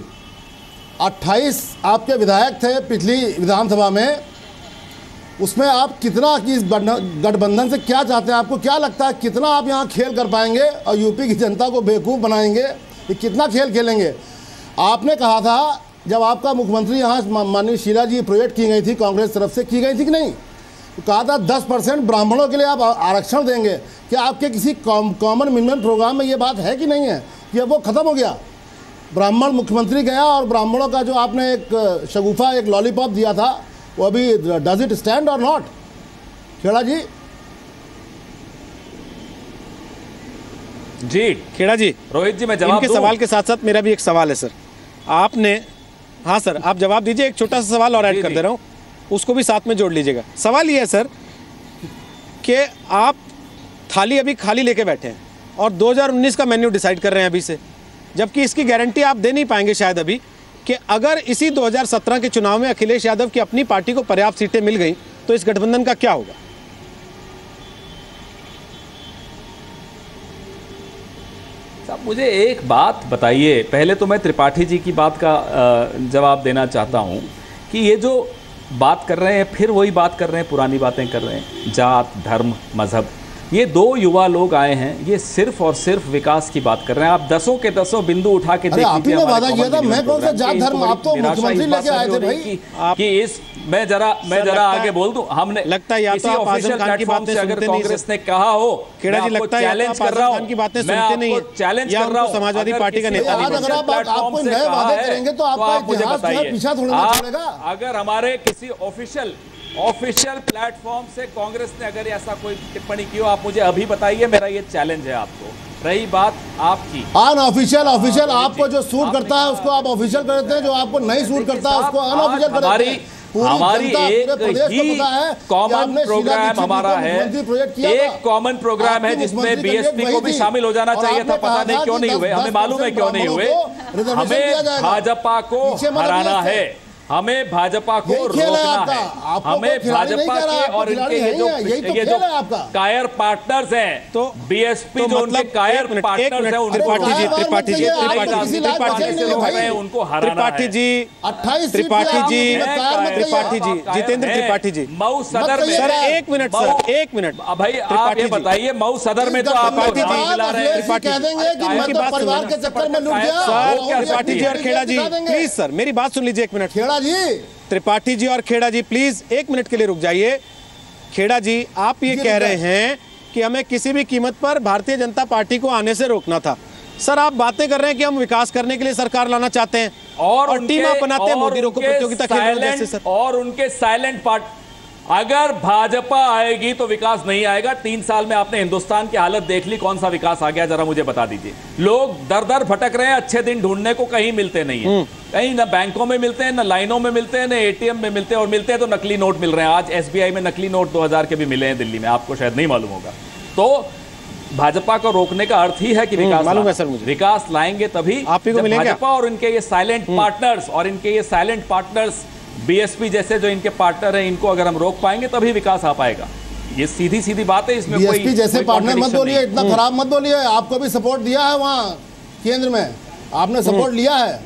[SPEAKER 14] 28 आपके विधायक थे पिछली विधानसभा में। उसमें आप कितना कि इस गठबंधन से क्या चाहते हैं? आपको क्या लगता है कितना आप यहाँ खेल कर पाएँगे और यूपी की जनता को बेवकूफ़ बनाएँगे? ये कितना खेल खेलेंगे? आपने कहा था, जब आपका मुख्यमंत्री यहाँ माननीय शीला जी प्रोजेक्ट की गई थी, कांग्रेस तरफ़ से की गई थी कि नहीं? तो कहा था, दस परसेंट ब्राह्मणों के लिए आप आरक्षण देंगे। क्या आपके किसी कॉमन मिनिमम प्रोग्राम में ये बात है कि नहीं है? कि अब वो ख़त्म हो गया। ब्राह्मण मुख्यमंत्री गया और ब्राह्मणों का जो आपने एक, शगुफा, एक लॉलीपॉप दिया था वो अभी डज इट स्टैंड और नॉट खेड़ा जी
[SPEAKER 12] जी
[SPEAKER 1] खेड़ा जी
[SPEAKER 12] रोहित जी मैं जवाब
[SPEAKER 1] इनके सवाल के साथ साथ मेरा भी एक सवाल है सर। आपने हाँ सर आप जवाब दीजिए एक छोटा सा सवाल और ऐड कर दे रहा हूँ। उसको भी साथ में जोड़ लीजिएगा। सवाल ये है सर कि आप थाली अभी खाली लेके बैठे हैं और 2019 का मेन्यू डिसाइड कर रहे हैं अभी से जबकि इसकी गारंटी आप दे नहीं पाएँगे शायद अभी। कि अगर इसी 2017 के चुनाव में अखिलेश यादव की अपनी पार्टी को पर्याप्त सीटें मिल गई तो इस गठबंधन का क्या होगा?
[SPEAKER 12] साहब, मुझे एक बात बताइए। पहले तो मैं त्रिपाठी जी की बात का जवाब देना चाहता हूँ कि ये जो बात कर रहे हैं, फिर वही बात कर रहे हैं, पुरानी बातें कर रहे हैं। जात, धर्म, मज़हब। ये दो युवा लोग आए हैं ये सिर्फ़ और सिर्फ़ विकास की बात कर रहे हैं। आप दसों के दसों बिंदु उठा के देख लीजिए
[SPEAKER 14] वादा किया था, मैं कौन सा जात धर्म, आप तो मुख्यमंत्री लेके आए थे भाई।
[SPEAKER 12] कि- इस मैं जरा मैं जरा आगे बोल दूँ हमने
[SPEAKER 1] लगता है या तो
[SPEAKER 12] किसी ऑफिशियल
[SPEAKER 1] खान की
[SPEAKER 12] प्लेटफॉर्म
[SPEAKER 1] बातें
[SPEAKER 12] से अगर
[SPEAKER 1] सुनते नहीं,
[SPEAKER 12] कांग्रेस ने कहा हो
[SPEAKER 1] खेड़ा जी लगता है तो
[SPEAKER 12] चैलेंज
[SPEAKER 1] आप
[SPEAKER 12] कर रहा
[SPEAKER 1] खान
[SPEAKER 12] हूँ।
[SPEAKER 1] की बातें सुनते नहीं
[SPEAKER 12] चैलेंज कर रहा हूँ।
[SPEAKER 1] समाजवादी पार्टी का नेता नहीं
[SPEAKER 14] अगर आप- कोई नए वादे करेंगे तो आपका
[SPEAKER 12] आप मुझे
[SPEAKER 14] इतिहास। पीछा थोड़ी
[SPEAKER 12] अगर हमारे किसी ऑफिशियल ऑफिशियल प्लेटफॉर्म से कांग्रेस ने अगर ऐसा कोई टिप्पणी की हो आप मुझे अभी बताइए मेरा ये चैलेंज है आपको। रही बात आपकी।
[SPEAKER 14] अनऑफिशियल ऑफिशियल आपको जो सूट करता है उसको आप ऑफिशियल कर देते हैं जो आपको नहीं सूट करता है उसको अनऑफिशियल
[SPEAKER 12] हमारी हमारी एक ही
[SPEAKER 14] है
[SPEAKER 12] कॉमन प्रोग्राम हमारा है। एक कॉमन प्रोग्राम है जिसमें बीएसपी को भी शामिल हो जाना चाहिए था पता नहीं क्यों नहीं हुए। हमें मालूम है क्यों नहीं हुए। हमें भाजपा को
[SPEAKER 14] पीछे
[SPEAKER 12] हराना है। हमें भाजपा को रोकना है। हमें भाजपा के और इनके ये जो
[SPEAKER 14] तो
[SPEAKER 12] ये जो कायर पार्टनर्स हैं
[SPEAKER 1] तो
[SPEAKER 12] बीएसपी
[SPEAKER 1] तो
[SPEAKER 12] जो उनके
[SPEAKER 1] मतलब
[SPEAKER 12] कायर पार्टनर्स हैं उनको
[SPEAKER 1] त्रिपाठी जी, त्रिपाठी जी, त्रिपाठी जी,
[SPEAKER 12] उनको हराना
[SPEAKER 1] त्रिपाठी जी
[SPEAKER 14] अट्ठाईस
[SPEAKER 1] त्रिपाठी जी त्रिपाठी जी जितेंद्र त्रिपाठी जी।
[SPEAKER 12] मऊ सदर में
[SPEAKER 1] सर एक मिनट सर एक मिनट।
[SPEAKER 12] भाई आप ये बताइए मऊ सदर में तो आप
[SPEAKER 1] त्रिपाठी जी
[SPEAKER 14] और
[SPEAKER 1] खेड़ा जी? प्लीज़ सर मेरी बात सुन लीजिए एक मिनट।
[SPEAKER 14] खेड़ा जी।
[SPEAKER 1] त्रिपाठी जी और खेड़ा जी प्लीज़ एक मिनट के लिए रुक जाइए। खेड़ा जी आप ये कह रहे हैं कि हमें किसी भी कीमत पर भारतीय जनता पार्टी को आने से रोकना था। सर आप बातें कर रहे हैं कि हम विकास करने के लिए सरकार लाना चाहते हैं।
[SPEAKER 12] और,
[SPEAKER 1] और टीम आप बनाते हैं मोदी रोको
[SPEAKER 12] उनके
[SPEAKER 1] प्रतियोगिता खेल रहे जैसे सर।
[SPEAKER 12] और उनके साइलेंट पार्ट अगर भाजपा आएगी तो विकास नहीं आएगा। तीन साल में आपने हिंदुस्तान की हालत देख ली। कौन सा विकास आ गया? जरा मुझे बता दीजिए। लोग दर दर भटक रहे हैं अच्छे दिन ढूँढने को कहीं मिलते नहीं है। कहीं ना बैंकों में मिलते हैं ना लाइनों में मिलते हैं ना एटीएम में मिलते हैं और मिलते हैं तो नकली नोट मिल रहे हैं। आज एसबीआई में नकली नोट 2000 के भी मिले हैं दिल्ली में। आपको शायद नहीं मालूम होगा। तो भाजपा को रोकने का अर्थ ही है कि विकास
[SPEAKER 1] मालूम है सर मुझे।
[SPEAKER 12] विकास लाएँगे तभी
[SPEAKER 1] आप ही को मिलेंगे?
[SPEAKER 12] भाजपा और इनके ये साइलेंट पार्टनर्स और इनके ये साइलेंट पार्टनर्स बीएसपी जैसे जो इनके पार्टनर हैं इनको अगर हम रोक पाएँगे तभी विकास आ पाएगा। ये सीधी सीधी बात है इसमें कोई
[SPEAKER 14] बीएसपी जैसे
[SPEAKER 12] कोई
[SPEAKER 14] पार्टनर मत बोलिए इतना खराब मत बोलिए। आपको भी सपोर्ट दिया है वहाँ केंद्र में। आपने सपोर्ट लिया है।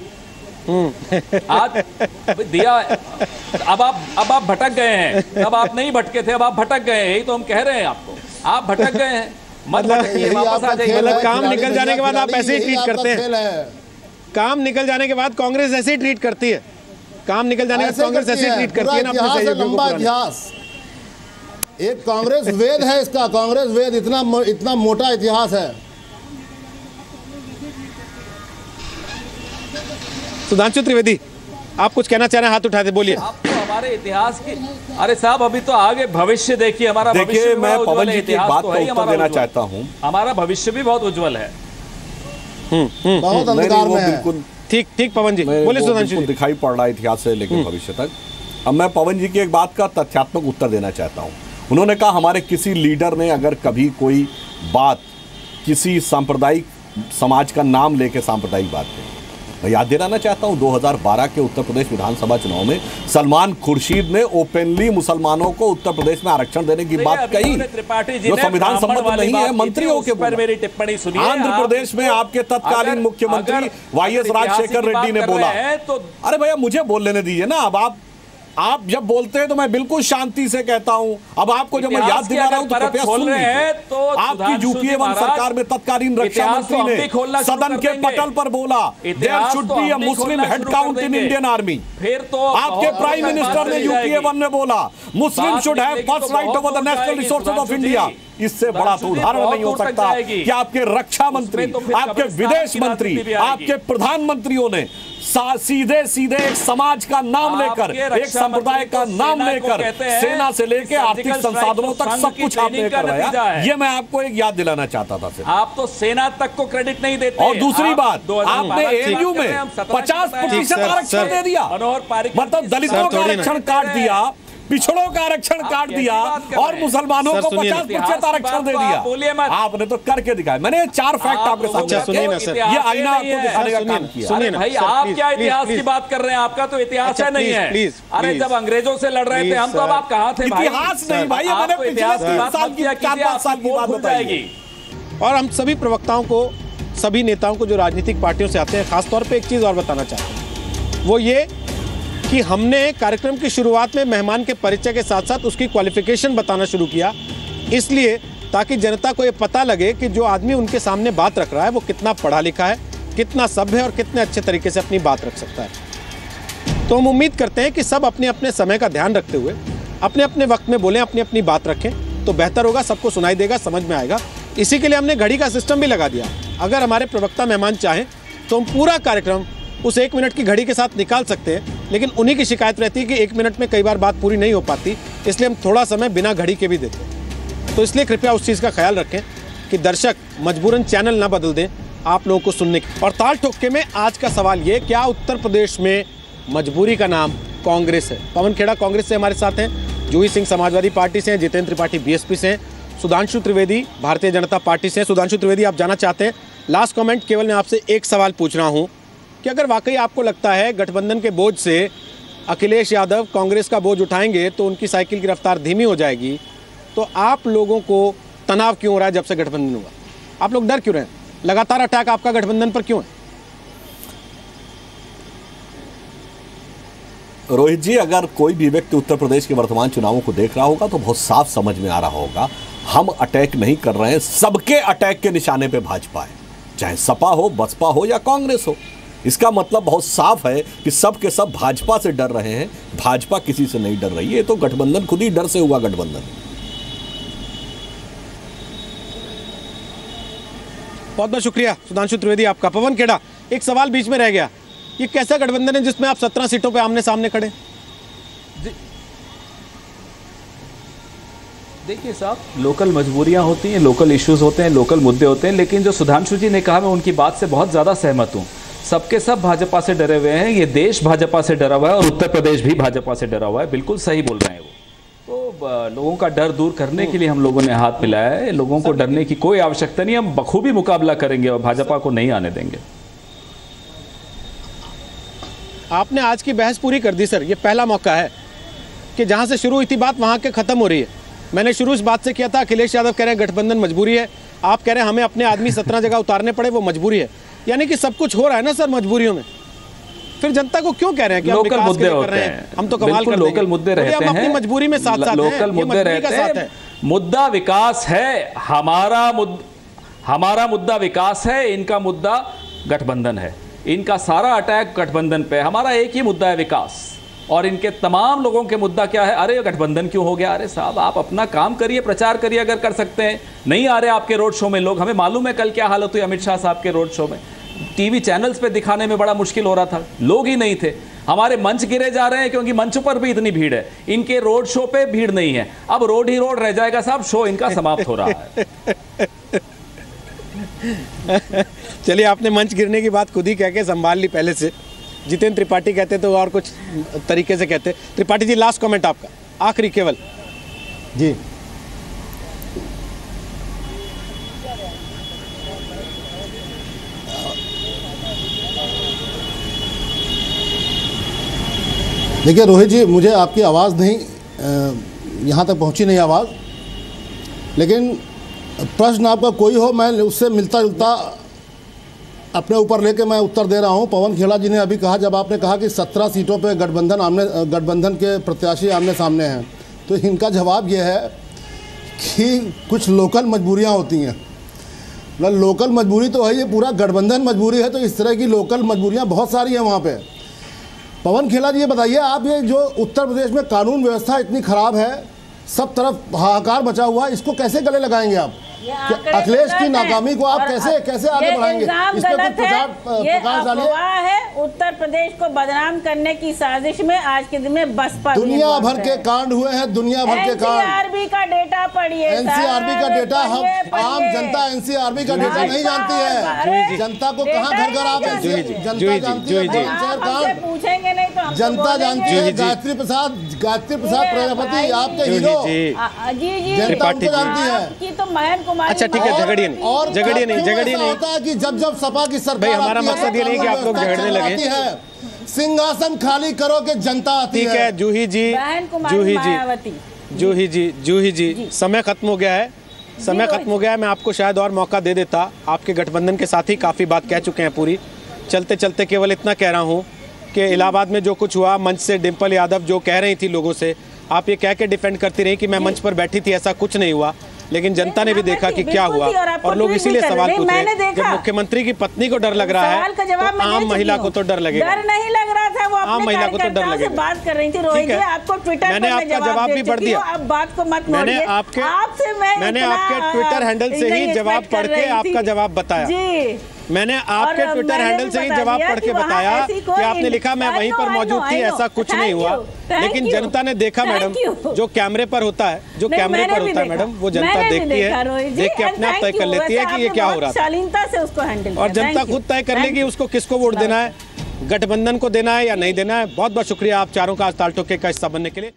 [SPEAKER 12] आज दिया अब आप अब आप भटक गए हैं। अब आप नहीं भटके थे अब आप भटक गए हैं। यही तो हम कह रहे हैं आपको। आप भटक गए हैं।
[SPEAKER 1] मतलब मतलब
[SPEAKER 14] है,
[SPEAKER 1] काम निकल जाने के बाद आप ऐसे ही ट्रीट करते हैं। काम निकल जाने के बाद कांग्रेस ऐसे ही ट्रीट करती है। काम निकल जाने के कांग्रेस ऐसे ट्रीट करती है ना अपने सहयोगियों को
[SPEAKER 14] लंबा इतिहास। एक कांग्रेस वेद है इसका। कांग्रेस वेद इतना इतना मोटा इतिहास है।
[SPEAKER 1] सुधांशु त्रिवेदी आप कुछ कहना चाह रहे हैं? हाथ उठाते बोलिए।
[SPEAKER 12] आप तो हमारे इतिहास की अरे साहब अभी तो आगे भविष्य देखिए हमारा भविष्य
[SPEAKER 13] देखिए
[SPEAKER 12] भी
[SPEAKER 13] मैं पवन जी की बात
[SPEAKER 12] तो
[SPEAKER 13] का उत्तर देना चाहता हूँ।
[SPEAKER 12] हमारा भविष्य भी बहुत उज्जवल है।
[SPEAKER 14] बहुत
[SPEAKER 13] नहीं, नहीं,
[SPEAKER 14] अंधकार में है।
[SPEAKER 13] बिल्कुल
[SPEAKER 1] ठीक ठीक पवन जी
[SPEAKER 13] बोले
[SPEAKER 1] सुधांशु
[SPEAKER 13] दिखाई पड़ रहा है इतिहास से लेकर भविष्य तक। अब मैं पवन जी की एक बात का तथ्यात्मक उत्तर देना चाहता हूँ। उन्होंने कहा हमारे किसी लीडर ने अगर कभी कोई बात किसी सांप्रदायिक समाज का नाम लेके सांप्रदायिक बात कही मैं याद दिलाना चाहता हूँ 2012 के उत्तर प्रदेश विधानसभा चुनाव में सलमान खुर्शीद ने ओपनली मुसलमानों को उत्तर प्रदेश में आरक्षण देने की बात कही।
[SPEAKER 12] त्रिपाठी जी
[SPEAKER 13] जो संविधान सम्मत नहीं है मंत्रियों के
[SPEAKER 12] पर मेरी टिप्पणी सुनी
[SPEAKER 13] आंध्र प्रदेश में आपके तत्कालीन मुख्यमंत्री वाई एस राजशेखर रेड्डी ने बोला।
[SPEAKER 12] तो
[SPEAKER 13] अरे भैया मुझे बोल लेने दीजिए ना अब आप आप जब बोलते हैं तो मैं बिल्कुल शांति से कहता हूँ। अब आपको जब मैं याद दिला रहा हूँ तो कृपया सुन लीजिए।
[SPEAKER 12] तो
[SPEAKER 13] आपकी यूपीए वन सरकार में तत्कालीन रक्षा
[SPEAKER 12] तो
[SPEAKER 13] मंत्री ने सदन के पटल पर बोला there should
[SPEAKER 12] to
[SPEAKER 13] be a Muslim head count in Indian army.
[SPEAKER 12] फिर तो
[SPEAKER 13] आपके प्राइम मिनिस्टर ने यूपीए वन में बोला Muslim should have first
[SPEAKER 12] to
[SPEAKER 13] right over the national resources of India इससे बड़ा तो उदाहरण नहीं हो सकता कि आपके रक्षा मंत्री
[SPEAKER 12] तो
[SPEAKER 13] आपके विदेश मंत्री। आपके प्रधानमंत्रियों ने सीधे सीधे एक समाज का नाम लेकर एक संप्रदाय का नाम लेकर सेना से लेकर आर्थिक संसाधनों तक सब कुछ आपने लेकर
[SPEAKER 12] है।
[SPEAKER 13] ये मैं आपको एक याद दिलाना चाहता था
[SPEAKER 12] आप तो सेना तक को क्रेडिट नहीं देते।
[SPEAKER 13] और दूसरी बात आपने एयू में
[SPEAKER 12] हम 17 की
[SPEAKER 13] पचास प्रतिशत आरक्षण दे दिया। मतलब दलितों का आरक्षण काट दिया। पिछड़ों का आरक्षण काट दिया और मुसलमानों को पचास प्रतिशत आरक्षण दे दिया। आपने तो करके दिखाया मैंने चार फैक्ट आपके
[SPEAKER 1] सुनिए ना, सर।
[SPEAKER 13] ये आईना आपको दिखाने का काम किया।
[SPEAKER 1] सुनिए ना,
[SPEAKER 12] भाई आप क्या इतिहास की बात कर रहे हैं? आपका तो इतिहास
[SPEAKER 1] अच्छा,
[SPEAKER 12] है नहीं है।
[SPEAKER 1] प्लीज़,
[SPEAKER 12] अरे जब अंग्रेज़ों से लड़ रहे थे हम तो अब आप कहा थे
[SPEAKER 13] इतिहास नहीं भाई मैंने पिछले
[SPEAKER 12] इतिहास की
[SPEAKER 13] तीन साल की
[SPEAKER 12] किया
[SPEAKER 13] चार पाँच साल की बात
[SPEAKER 12] जाएगी।
[SPEAKER 1] और हम सभी प्रवक्ताओं को सभी नेताओं को जो राजनीतिक पार्टियों से आते हैं खासतौर पे एक चीज़ और बताना चाहते हैं। वो ये कि हमने कार्यक्रम की शुरुआत में मेहमान के परिचय के साथ साथ उसकी क्वालिफिकेशन बताना शुरू किया। इसलिए ताकि जनता को ये पता लगे कि जो आदमी उनके सामने बात रख रहा है, वो कितना पढ़ा लिखा है, कितना सभ्य है और कितने अच्छे तरीके से अपनी बात रख सकता है। तो हम उम्मीद करते हैं कि सब अपने अपने समय का ध्यान रखते हुए अपने अपने वक्त में बोलें अपनी अपनी बात रखें तो बेहतर होगा, सबको सुनाई देगा, समझ में आएगा। इसी के लिए हमने घड़ी का सिस्टम भी लगा दिया। अगर हमारे प्रवक्ता मेहमान चाहें तो हम पूरा कार्यक्रम उस एक मिनट की घड़ी के साथ निकाल सकते हैं, लेकिन उन्हीं की शिकायत रहती है कि एक मिनट में कई बार बात पूरी नहीं हो पाती, इसलिए हम थोड़ा समय बिना घड़ी के भी देते हैं। तो इसलिए कृपया उस चीज़ का ख्याल रखें कि दर्शक, मजबूरन चैनल ना बदल दें आप लोगों को सुनने की। और ताल ठोके में आज का सवाल ये, क्या उत्तर प्रदेश में मजबूरी का नाम कांग्रेस है? पवन खेड़ा कांग्रेस से हमारे साथ हैं, जूही सिंह समाजवादी पार्टी से हैं, जितेंद्र त्रिपाठी बीएसपी से हैं, सुधांशु त्रिवेदी भारतीय जनता पार्टी से हैं। सुधांशु त्रिवेदी, आप जाना चाहते हैं? लास्ट कमेंट, केवल मैं आपसे एक सवाल पूछ रहा हूँ। कि अगर वाकई आपको लगता है गठबंधन के बोझ से अखिलेश यादव कांग्रेस का बोझ उठाएँगे तो उनकी साइकिल की रफ्तार धीमी हो जाएगी तो आप लोगों को तनाव क्यों हो रहा है जब से गठबंधन हुआ? आप लोग डर क्यों रहे हैं? लगातार अटैक आपका गठबंधन पर क्यों है?
[SPEAKER 13] रोहित जी, अगर कोई भी व्यक्ति उत्तर प्रदेश के वर्तमान चुनावों को देख रहा होगा तो बहुत साफ़ समझ में आ रहा होगा, हम अटैक नहीं कर रहे हैं, सबके अटैक के निशाने पे भाजपा है। चाहे सपा हो, बसपा हो या कांग्रेस हो। इसका मतलब बहुत साफ़ है कि सब के सब भाजपा से डर रहे हैं। भाजपा किसी से नहीं डर रही। है तो गठबंधन खुद ही डर से हुआ गठबंधन।
[SPEAKER 1] बहुत बहुत शुक्रिया। सुधांशु त्रिवेदी आपका। पवन खेड़ा एक सवाल बीच में रह गया। ये कैसा गठबंधन है जिसमें आप सत्रह सीटों पर आमने सामने खड़े?
[SPEAKER 12] देखिए साहब लोकल मजबूरियाँ होती हैं लोकल इश्यूज़ होते हैं लोकल मुद्दे होते हैं लेकिन जो सुधांशु जी ने कहा मैं उनकी बात से बहुत ज़्यादा सहमत हूँ। सबके सब भाजपा से डरे हुए हैं, ये देश भाजपा से डरा हुआ है और उत्तर प्रदेश भी भाजपा से डरा हुआ है। बिल्कुल सही बोल रहे हैं वो। तो लोगों का डर दूर करने के लिए हम लोगों ने हाथ मिलाया है। लोगों को डरने की कोई आवश्यकता नहीं, हम बखूबी मुकाबला करेंगे और भाजपा को नहीं आने देंगे।
[SPEAKER 1] आपने आज की बहस पूरी कर दी, सर। ये पहला मौका है कि जहाँ से शुरू हुई थी बात, वहाँ के खत्म हो रही है। मैंने शुरू इस बात से किया था, अखिलेश यादव कह रहे हैं, गठबंधन मजबूरी है। आप कह रहे हैं, हमें अपने आदमी सत्रह जगह उतारने पड़े, वो मजबूरी है। यानी कि सब कुछ हो रहा है ना सर मजबूरियों में? फिर जनता को क्यों कह रहे हैं कि
[SPEAKER 12] लोकल मुद्दे होते हैं?
[SPEAKER 1] हैं। हम तो कमाल कर
[SPEAKER 12] लोकल मुद्दे रहते हैं
[SPEAKER 1] अपनी मजबूरी में साथ साथ
[SPEAKER 12] लोकल मुद्दे रहते
[SPEAKER 1] है।
[SPEAKER 12] हैं। मुद्दा विकास है हमारा मुद्दा हमारा मुद्दा विकास है इनका मुद्दा गठबंधन है। इनका सारा अटैक गठबंधन पे हमारा एक ही मुद्दा है विकास। और इनके तमाम लोगों के मुद्दा क्या है? अरे गठबंधन क्यों हो गया? अरे साहब आप अपना काम करिए प्रचार करिए अगर कर सकते हैं। नहीं आ रहे आपके रोड शो में लोग। हमें मालूम है कल क्या हालत हुई अमित शाह साहब के रोड शो में। टीवी चैनल्स पे दिखाने में बड़ा मुश्किल हो रहा था। लोग ही नहीं थे। हमारे मंच गिरे जा रहे हैं क्योंकि मंच पर भी इतनी भीड़ है। इनके रोड शो पे भीड़ नहीं है। अब रोड ही रोड रह जाएगा साहब शो इनका समाप्त हो रहा है।
[SPEAKER 1] चलिए आपने मंच गिरने की बात खुद ही कह के संभाल ली पहले से। जितेंद्र त्रिपाठी कहते तो और कुछ तरीके से कहते त्रिपाठी जी लास्ट कमेंट आपका। आखिरी केवल।
[SPEAKER 14] जी। देखिए, रोहित जी, मुझे आपकी आवाज़ नहीं यहाँ तक पहुँची नहीं आवाज़। लेकिन प्रश्न आपका कोई हो, मैं उससे मिलता जुलता अपने ऊपर लेके मैं उत्तर दे रहा हूँ। पवन खेड़ा जी ने अभी कहा, जब आपने कहा कि सत्रह सीटों पे गठबंधन आमने, गठबंधन के प्रत्याशी आमने सामने हैं तो इनका जवाब ये है कि कुछ लोकल मजबूरियाँ होती हैं। मतलब लोकल मजबूरी तो है, ये पूरा गठबंधन मजबूरी है तो इस तरह की लोकल मजबूरियाँ बहुत सारी हैं वहाँ पे। पवन खेला जी ये बताइए, आप ये जो उत्तर प्रदेश में कानून व्यवस्था इतनी खराब है, सब तरफ़ हाहाकार बचा हुआ है, इसको कैसे गले लगाएँगे आप? अखिलेश की नाकामी को आप कैसे कैसे आगे बढ़ाएँगे? इस कुछ
[SPEAKER 11] है।
[SPEAKER 14] प्रकाश डालिए।
[SPEAKER 11] है उत्तर प्रदेश को बदनाम करने की साजिश में आज के दिन में बसपा
[SPEAKER 14] दुनिया भर के कांड हुए हैं दुनिया भर के कांड।
[SPEAKER 11] एनसीआरबी का डेटा पढ़िए
[SPEAKER 14] एनसीआरबी का डेटा हम आम। जनता एनसीआरबी का डेटा नहीं जानती है। जनता को कहाँ घर घर आप
[SPEAKER 11] जानती।
[SPEAKER 14] जनता है।
[SPEAKER 11] पूछेंगे नहीं तो तो
[SPEAKER 14] जनता जानती है। गायत्री प्रसाद गायत्री प्रसाद प्रजापति आपके हीरो।
[SPEAKER 1] जी।
[SPEAKER 11] आ- आ- जी जी।
[SPEAKER 14] जनता। जानती है।
[SPEAKER 11] आपकी तो कुमारी
[SPEAKER 1] अच्छा, ठीक है, झगड़िए नहीं।
[SPEAKER 14] और
[SPEAKER 1] झगड़िए नहीं, झगड़िए नहीं।
[SPEAKER 14] होता है कि जब जब सपा की सरकार
[SPEAKER 1] भाई, हमारा मकसद ये नहीं कि आप लोग झगड़ने लगे।
[SPEAKER 14] सिंहासन खाली करो कि जनता आती
[SPEAKER 1] ठीक है। जूही जी जूही जी जूही जी जूही जी समय खत्म हो गया है समय खत्म हो गया। है मैं आपको शायद और मौका दे देता आपके गठबंधन के साथ ही काफ़ी बात कह चुके हैं पूरी। चलते चलते केवल इतना कह रहा हूँ कि इलाहाबाद में जो कुछ हुआ मंच से डिम्पल यादव जो कह रही थी लोगों से आप ये कह के डिफेंड करती रही कि मैं मंच पर बैठी थी ऐसा कुछ नहीं हुआ। लेकिन जनता ने भी देखा कि क्या हुआ
[SPEAKER 11] और
[SPEAKER 1] लोग इसीलिए सवाल। पूछ रहे हैं। जब मुख्यमंत्री की पत्नी को डर लग रहा है तो आम महिला को तो डर लगेगा।
[SPEAKER 11] डर नहीं लग रहा था वो
[SPEAKER 1] आम महिला को तो डर
[SPEAKER 11] लगे
[SPEAKER 1] लगेगा।
[SPEAKER 11] बात कर रही थी रोहित जी आपको ट्विटर
[SPEAKER 1] मैंने आपका जवाब भी पढ़ दिया।
[SPEAKER 11] बात को मत
[SPEAKER 1] मैंने आपके
[SPEAKER 11] आपसे
[SPEAKER 1] मैंने आपके ट्विटर हैंडल से ही जवाब पढ़ के आपका जवाब बताया।
[SPEAKER 11] जी।
[SPEAKER 1] मैंने आपके ट्विटर हैंडल से ही जवाब पढ़
[SPEAKER 11] के
[SPEAKER 1] बताया कि आपने लिखा मैं वहीं पर मौजूद थी ऐसा कुछ नहीं हुआ। लेकिन जनता ने देखा मैडम जो कैमरे पर होता है जो कैमरे पर होता है मैडम वो जनता देखती है देख के अपने आप तय कर लेती है कि ये क्या हो रहा
[SPEAKER 11] हैंडल
[SPEAKER 1] और जनता खुद तय कर लेगी उसको किसको वोट देना है गठबंधन को देना है या नहीं देना है। बहुत बहुत शुक्रिया आप चारों का आज ताल ठोके का हिस्सा बनने के लिए।